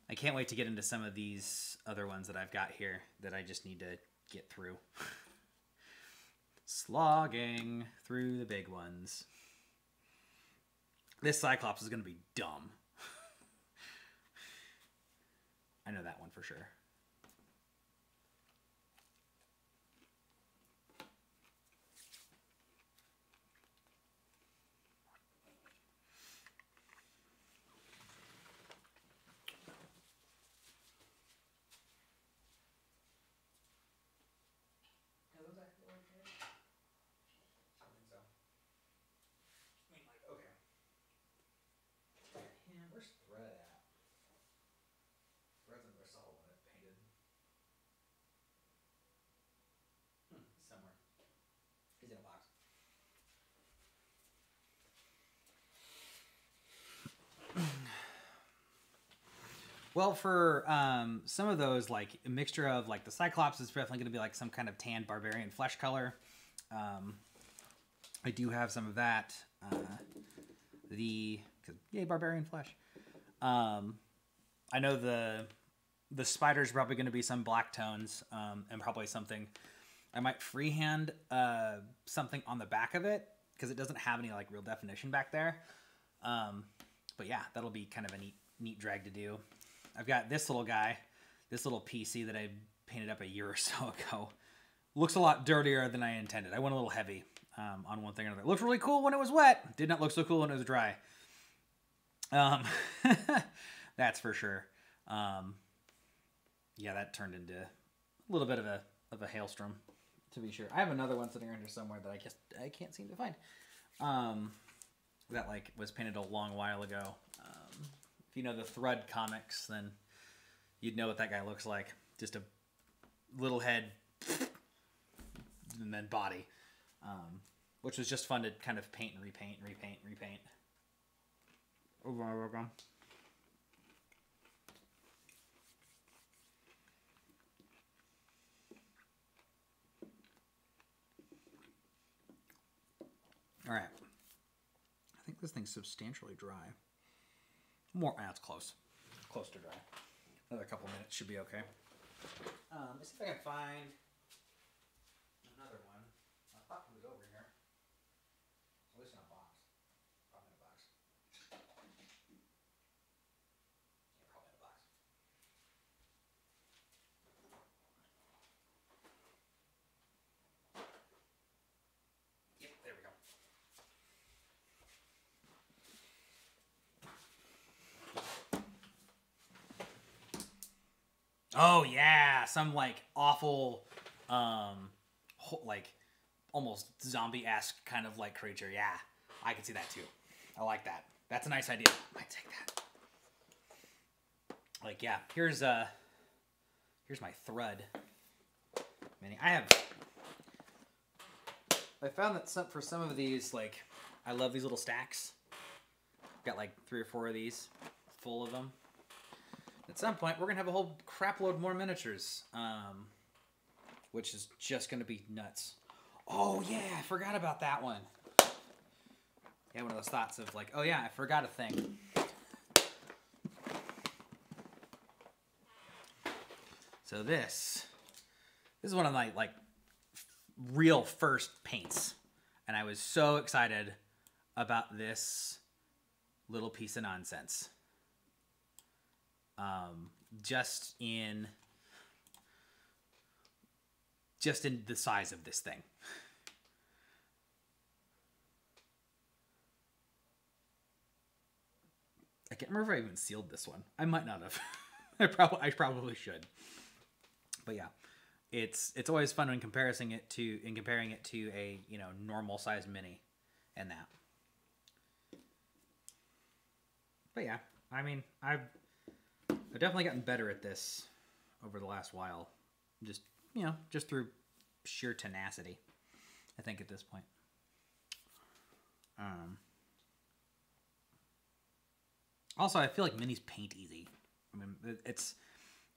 I can't wait to get into some of these other ones that I've got here that I just need to get through. Slogging through the big ones. This Cyclops is going to be dumb. I know that one for sure. somewhere. He's in a box. Well, for um, some of those, like a mixture of like the Cyclops is definitely going to be like some kind of tan barbarian flesh color. Um, I do have some of that. Uh, the yay barbarian flesh. Um, I know the the spider's probably going to be some black tones um, and probably something. I might freehand uh, something on the back of it because it doesn't have any like real definition back there. Um, but yeah, that'll be kind of a neat neat drag to do. I've got this little guy, this little PC that I painted up a year or so ago. Looks a lot dirtier than I intended. I went a little heavy um, on one thing or another. It Looked really cool when it was wet. Did not look so cool when it was dry. Um, that's for sure. Um, yeah, that turned into a little bit of a of a hailstorm, to be sure. I have another one sitting around here somewhere that I just I can't seem to find. Um, that like was painted a long while ago. You know the Thread comics, then you'd know what that guy looks like. Just a little head and then body, um, which was just fun to kind of paint and repaint, and repaint, and repaint. Over and over again. All right. I think this thing's substantially dry. More, ah, it's close. Close to dry. Another couple minutes should be okay. Um, let's see if I can find another one. I thought it was over here. At least in a box. Probably in a box. Yeah, probably in a box. Yep, there we go. Oh yeah, some like awful, um, like almost zombie-esque kind of like creature. Yeah, I can see that too. I like that. That's a nice idea. Might take that. Like yeah, here's uh, here's my thread. Mini. I have. I found that some for some of these, like, I love these little stacks. Got like three or four of these, full of them. At some point, we're gonna have a whole crapload more miniatures, um, which is just gonna be nuts. Oh yeah, I forgot about that one. Yeah, one of those thoughts of like, oh yeah, I forgot a thing. So this, this is one of my like real first paints, and I was so excited about this little piece of nonsense um, just in just in the size of this thing. I can't remember if I even sealed this one. I might not have. I probably I probably should. But yeah, it's it's always fun when comparing it to in comparing it to a you know normal size mini, and that. But yeah, I mean I've I've definitely gotten better at this over the last while. Just you know, just through sheer tenacity. I think at this point. Um. Also, I feel like minis paint easy. I mean, it's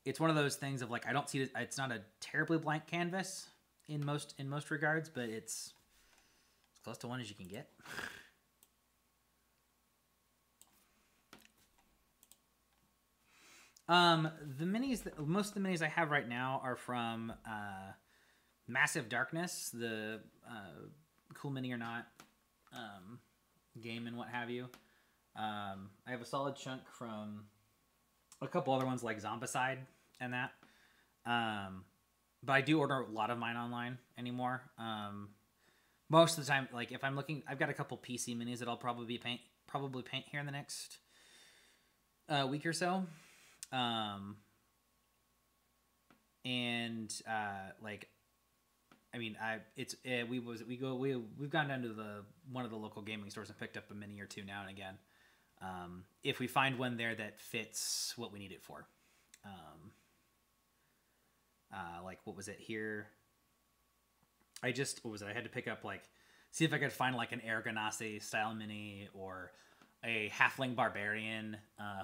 it's one of those things of like I don't see it. It's not a terribly blank canvas in most in most regards, but it's as close to one as you can get. Um, the minis, that- most of the minis I have right now are from uh, Massive Darkness, the uh, cool mini or not um, game and what have you. Um, I have a solid chunk from a couple other ones like Zombicide and that. Um, but I do order a lot of mine online anymore. Um, most of the time, like if I'm looking, I've got a couple PC minis that I'll probably paint, probably paint here in the next uh, week or so um and uh like i mean i it's uh, we was we go we we've gone down to the one of the local gaming stores and picked up a mini or two now and again um if we find one there that fits what we need it for um uh like what was it here I just what was it? I had to pick up like see if I could find like an Air style mini or a Halfling Barbarian. Uh,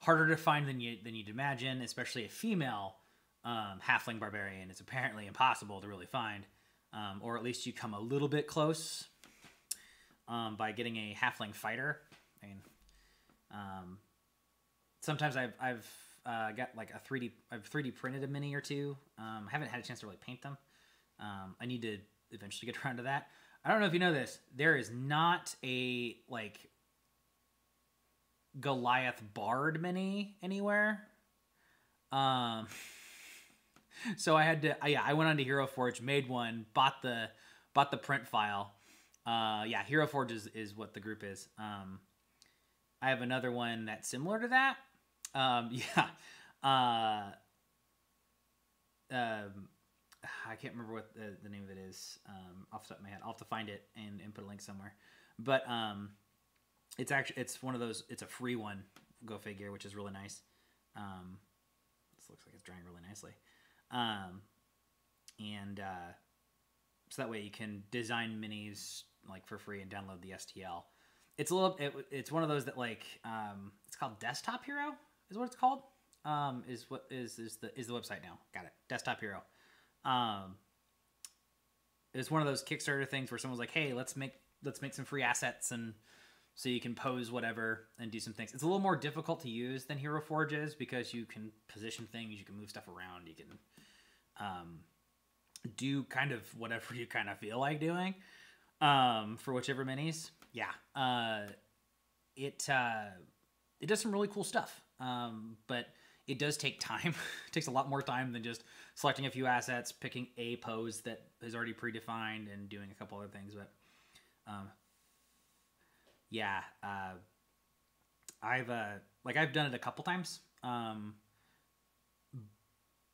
harder to find than you than you'd imagine, especially a female um, Halfling Barbarian. It's apparently impossible to really find, um, or at least you come a little bit close um, by getting a Halfling Fighter. I mean, um, sometimes I've I've uh, got like a 3D I've 3D printed a mini or two. Um, I haven't had a chance to really paint them. Um, I need to eventually get around to that. I don't know if you know this. There is not a like Goliath Bard mini anywhere. Um, so I had to. Yeah, I went on to Hero Forge, made one, bought the bought the print file. Uh, yeah, Hero Forge is, is what the group is. Um, I have another one that's similar to that. Um, yeah. Uh, um, I can't remember what the, the name of it is um, off the top of my head. I'll have to find it and, and put a link somewhere. But um, it's actually it's one of those. It's a free one. Go figure, which is really nice. Um, this looks like it's drying really nicely. Um, and uh, so that way you can design minis like for free and download the STL. It's a little. It, it's one of those that like um, it's called Desktop Hero is what it's called. Um, is what is is the is the website now? Got it. Desktop Hero. Um, it's one of those Kickstarter things where someone's like, "Hey, let's make let's make some free assets and so you can pose whatever and do some things. It's a little more difficult to use than Hero Forge is because you can position things, you can move stuff around, you can um, do kind of whatever you kind of feel like doing um, for whichever minis. Yeah, uh, it uh, it does some really cool stuff, um, but it does take time. it takes a lot more time than just selecting a few assets, picking a pose that is already predefined, and doing a couple other things. But um, yeah, uh, I've uh, like I've done it a couple times um,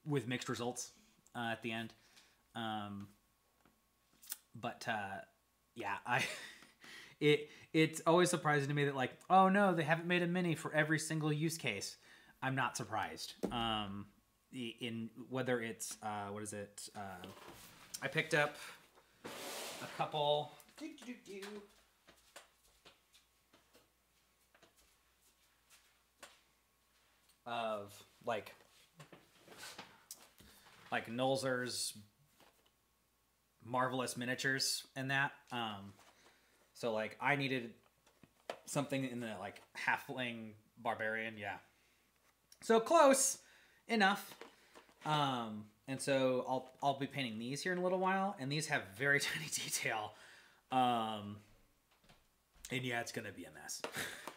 with mixed results uh, at the end. Um, but uh, yeah, I it it's always surprising to me that like oh no they haven't made a mini for every single use case. I'm not surprised. Um, in whether it's uh, what is it? Uh, I picked up a couple. Of like like Nolzur's marvelous miniatures and that. Um, so like I needed something in the like halfling barbarian, yeah. So close enough. Um, and so I'll I'll be painting these here in a little while, and these have very tiny detail. Um, and yeah, it's gonna be a mess.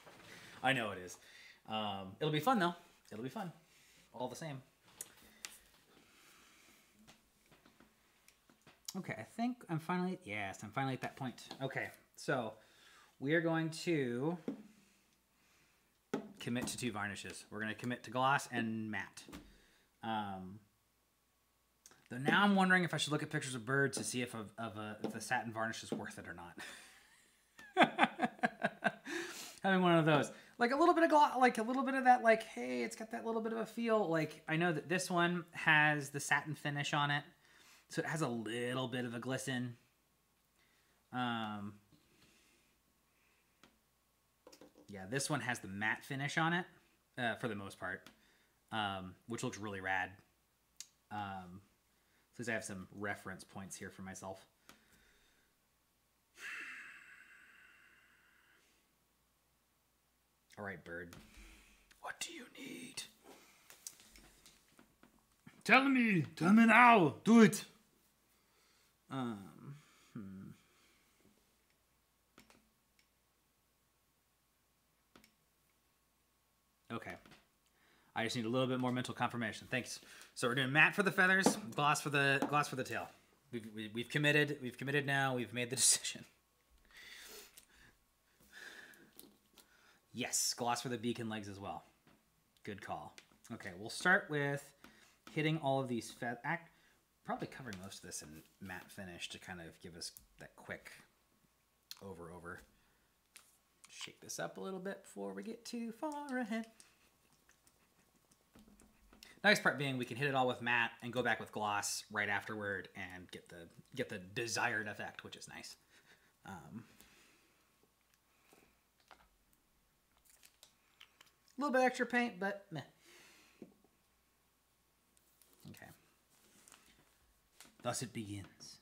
I know it is. Um, it'll be fun though it'll be fun, all the same. Okay, I think I'm finally, yes, I'm finally at that point. Okay, so we are going to commit to two varnishes. We're going to commit to gloss and matte. Um, though now I'm wondering if I should look at pictures of birds to see if, a, of a, if the satin varnish is worth it or not. Having one of those like a little bit of like a little bit of that like hey it's got that little bit of a feel. Like i know that this one has the satin finish on it so it has a little bit of a glisten. Um yeah this one has the matte finish on it uh, for the most part um, which looks really rad. Um, so i have some reference points here for myself All right, bird. What do you need? Tell me. Tell me now. Do it. Um. Hmm. Okay. I just need a little bit more mental confirmation. Thanks. So we're doing matte for the feathers, gloss for the gloss for the tail. We've, we, have we have committed. We've committed now. We've made the decision. Yes, gloss for the beak and legs as well. Good call. Okay, we'll start with hitting all of these act probably covering most of this in matte finish to kind of give us that quick over over. Shake this up a little bit before we get too far ahead. Nice part being we can hit it all with matte and go back with gloss right afterward and get the get the desired effect, which is nice. Um, a little bit extra paint, but meh. Okay. Thus it begins.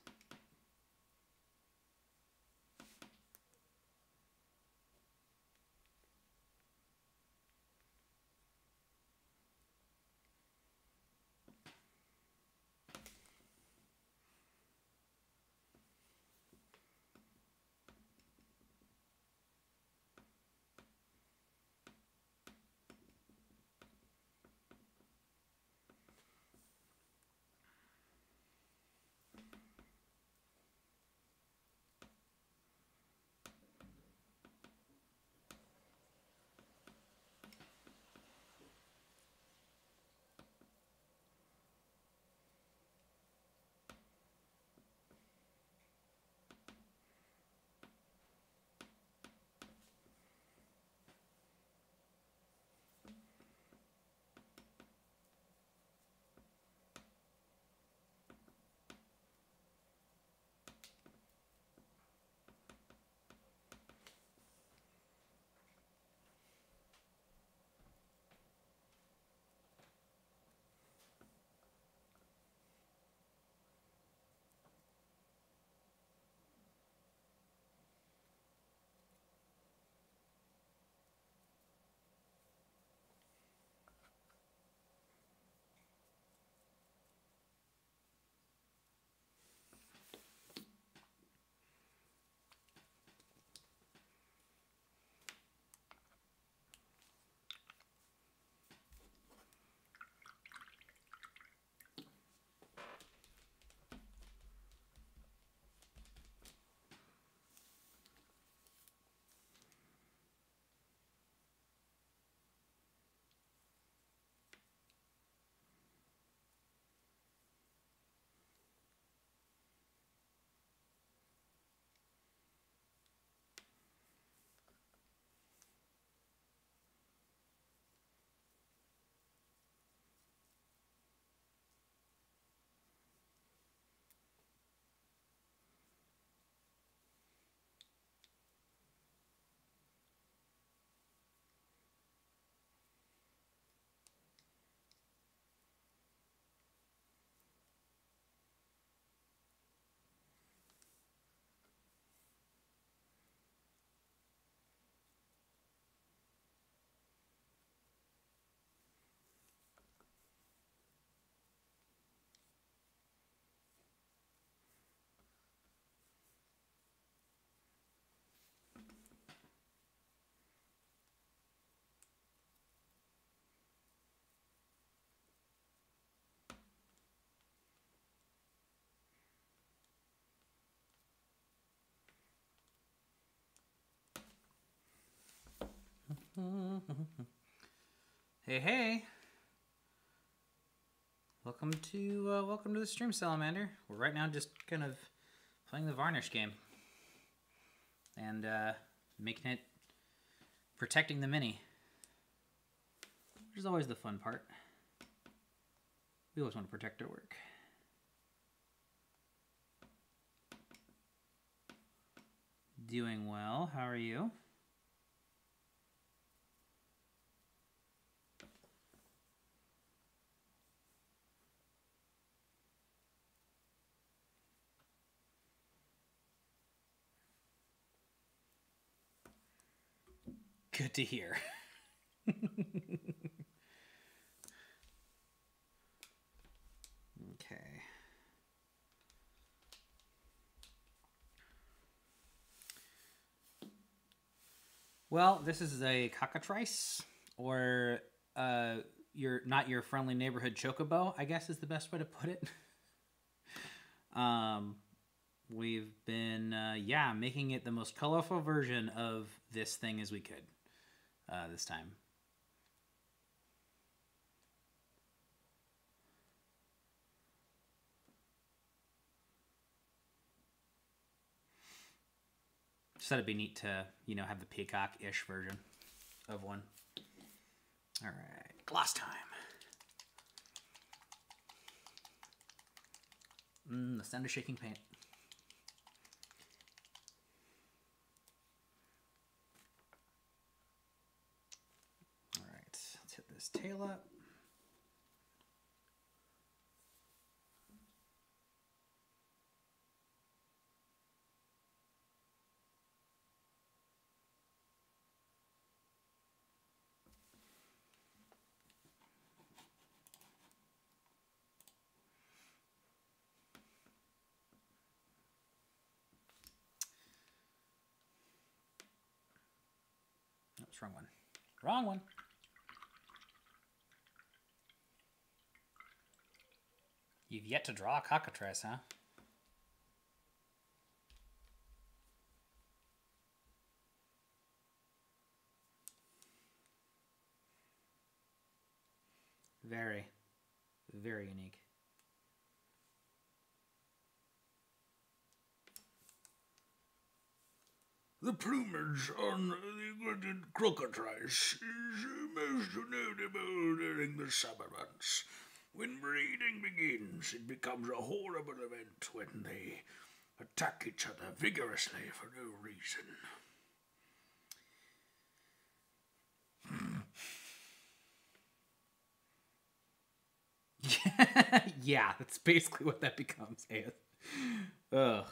Hey, hey. Welcome to uh, welcome to the stream, Salamander. We're right now just kind of playing the varnish game and uh, making it protecting the mini, which is always the fun part. We always want to protect our work. Doing well. How are you? Good to hear. okay. Well, this is a cockatrice, or uh, your not your friendly neighborhood chocobo. I guess is the best way to put it. um, we've been uh, yeah making it the most colorful version of this thing as we could uh, this time. Just thought it'd be neat to, you know, have the peacock-ish version of one. All right, gloss time. Mm, the sound of shaking paint. Tail up. Oops, wrong one. Wrong one. You've yet to draw a cockatrice, huh? Very, very unique. The plumage on the gilded crocodrice is most notable during the summer months. When breeding begins, it becomes a horrible event when they attack each other vigorously for no reason. yeah, that's basically what that becomes. Ugh.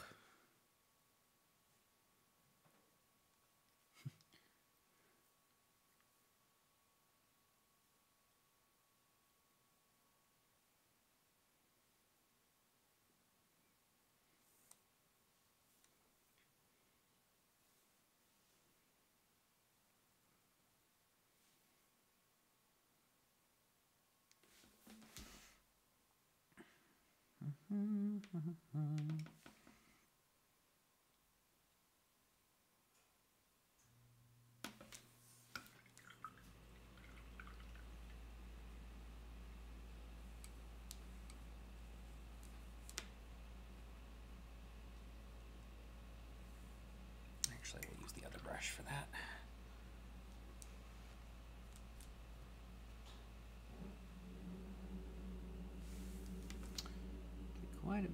mm-hmm.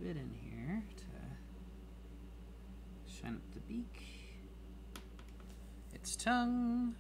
Bit in here to shine up the beak, its tongue.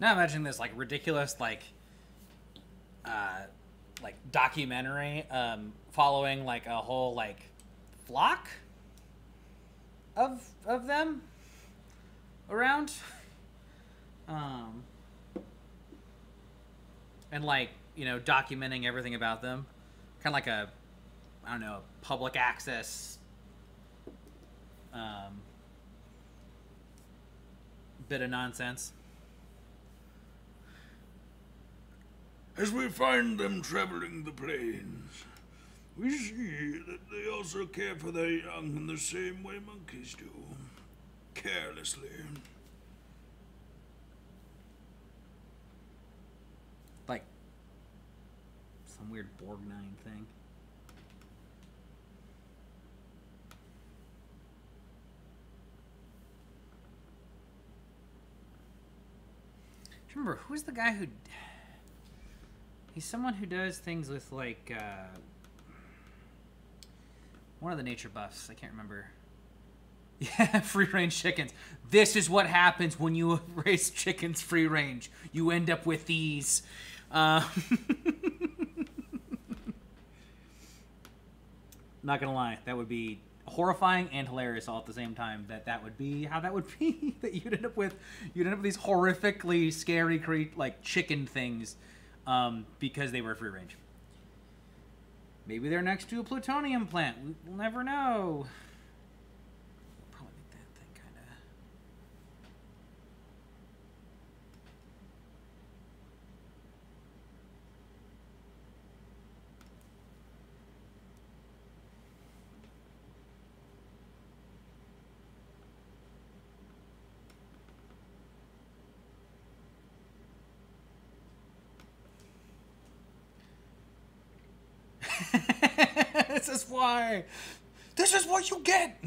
Now imagine this like ridiculous like uh like documentary um following like a whole like flock of of them around. Um and like you know documenting everything about them. Kind of like a i don't know public access um bit of nonsense As we find them traveling the plains, we see that they also care for their young in the same way monkeys do. Carelessly. like some weird Borgnine thing. Remember who's the guy who? He's someone who does things with like uh, one of the nature buffs. I can't remember. Yeah, free range chickens. This is what happens when you raise chickens free range. You end up with these. Uh, not gonna lie, that would be horrifying and hilarious all at the same time. That that would be how that would be. that you'd end up with you'd end up with these horrifically scary cre- like chicken things um, because they were free range. Maybe they're next to a plutonium plant. We- We'll never know. Probably make that thing kind of. this is why. This is what you get.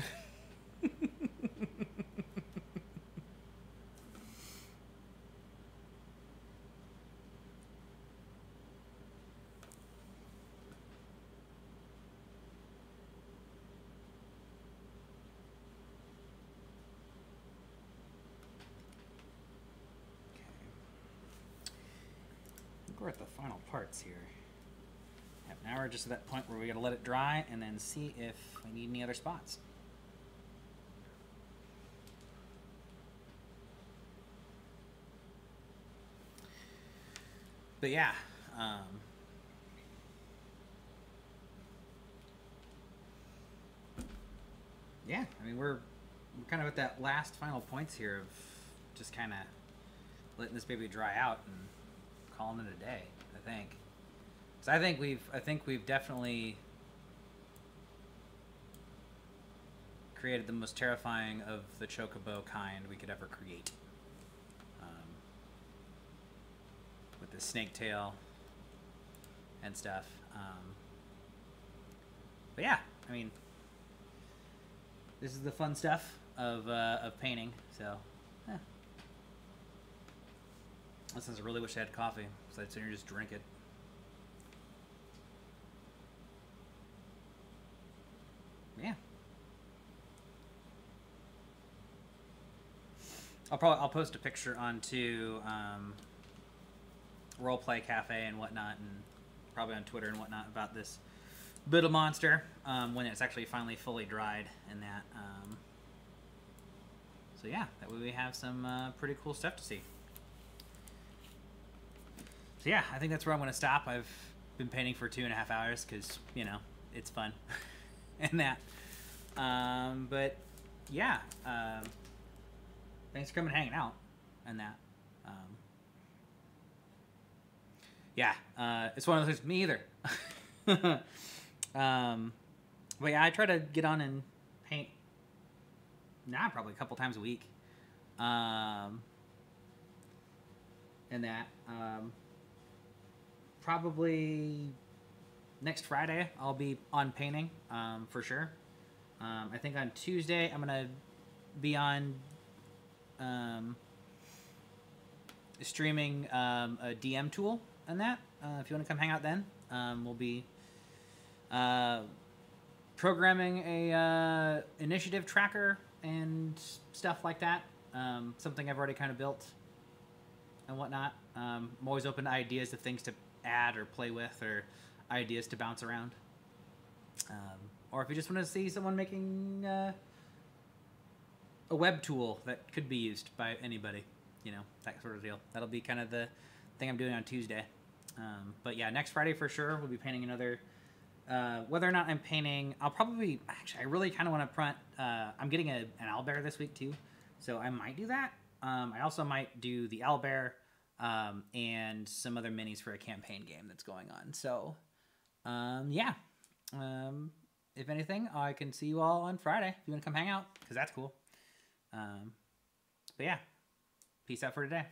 we're at the final parts here. Yep, now we're just at that point where we gotta let it dry and then see if we need any other spots. But yeah, um, yeah, I mean we're we're kind of at that last final points here of just kind of letting this baby dry out and calling it a day. I think. So I think we've I think we've definitely created the most terrifying of the chocobo kind we could ever create. Um, with the snake tail and stuff. Um, but yeah, I mean, this is the fun stuff of uh, of painting. So, yeah. Listen, I really wish I had coffee, so I'd sooner just drink it. Yeah. I'll probably I'll post a picture onto um, Roleplay Cafe and whatnot, and probably on Twitter and whatnot about this Biddle Monster um, when it's actually finally fully dried and that. Um, so yeah, that way we have some uh, pretty cool stuff to see. So yeah, I think that's where I'm going to stop. I've been painting for two and a half hours because, you know, it's fun and that. Um, but yeah, um, thanks for coming hanging out and that. Um, yeah, uh, it's one of those things, me either. um, but yeah, I try to get on and paint now probably a couple times a week. Um, and that. Um, probably next Friday I'll be on painting um, for sure. Um, I think on Tuesday I'm gonna be on um, streaming um, a DM tool and that. Uh, if you want to come hang out then, um, we'll be uh, programming a uh, initiative tracker and stuff like that. Um, something I've already kind of built and whatnot. I'm always open to ideas of things to add or play with or ideas to bounce around. Um, or if you just want to see someone making uh, a web tool that could be used by anybody, you know, that sort of deal. That'll be kind of the thing I'm doing on Tuesday. Um, but yeah, next Friday for sure, we'll be painting another. Uh, whether or not I'm painting, I'll probably actually. I really kind of want to print. Uh, I'm getting a, an owlbear this week too, so I might do that. Um, I also might do the owlbear um, and some other minis for a campaign game that's going on. So, um, yeah. Um, if anything, I can see you all on Friday if you want to come hang out because that's cool. Um, but yeah, peace out for today.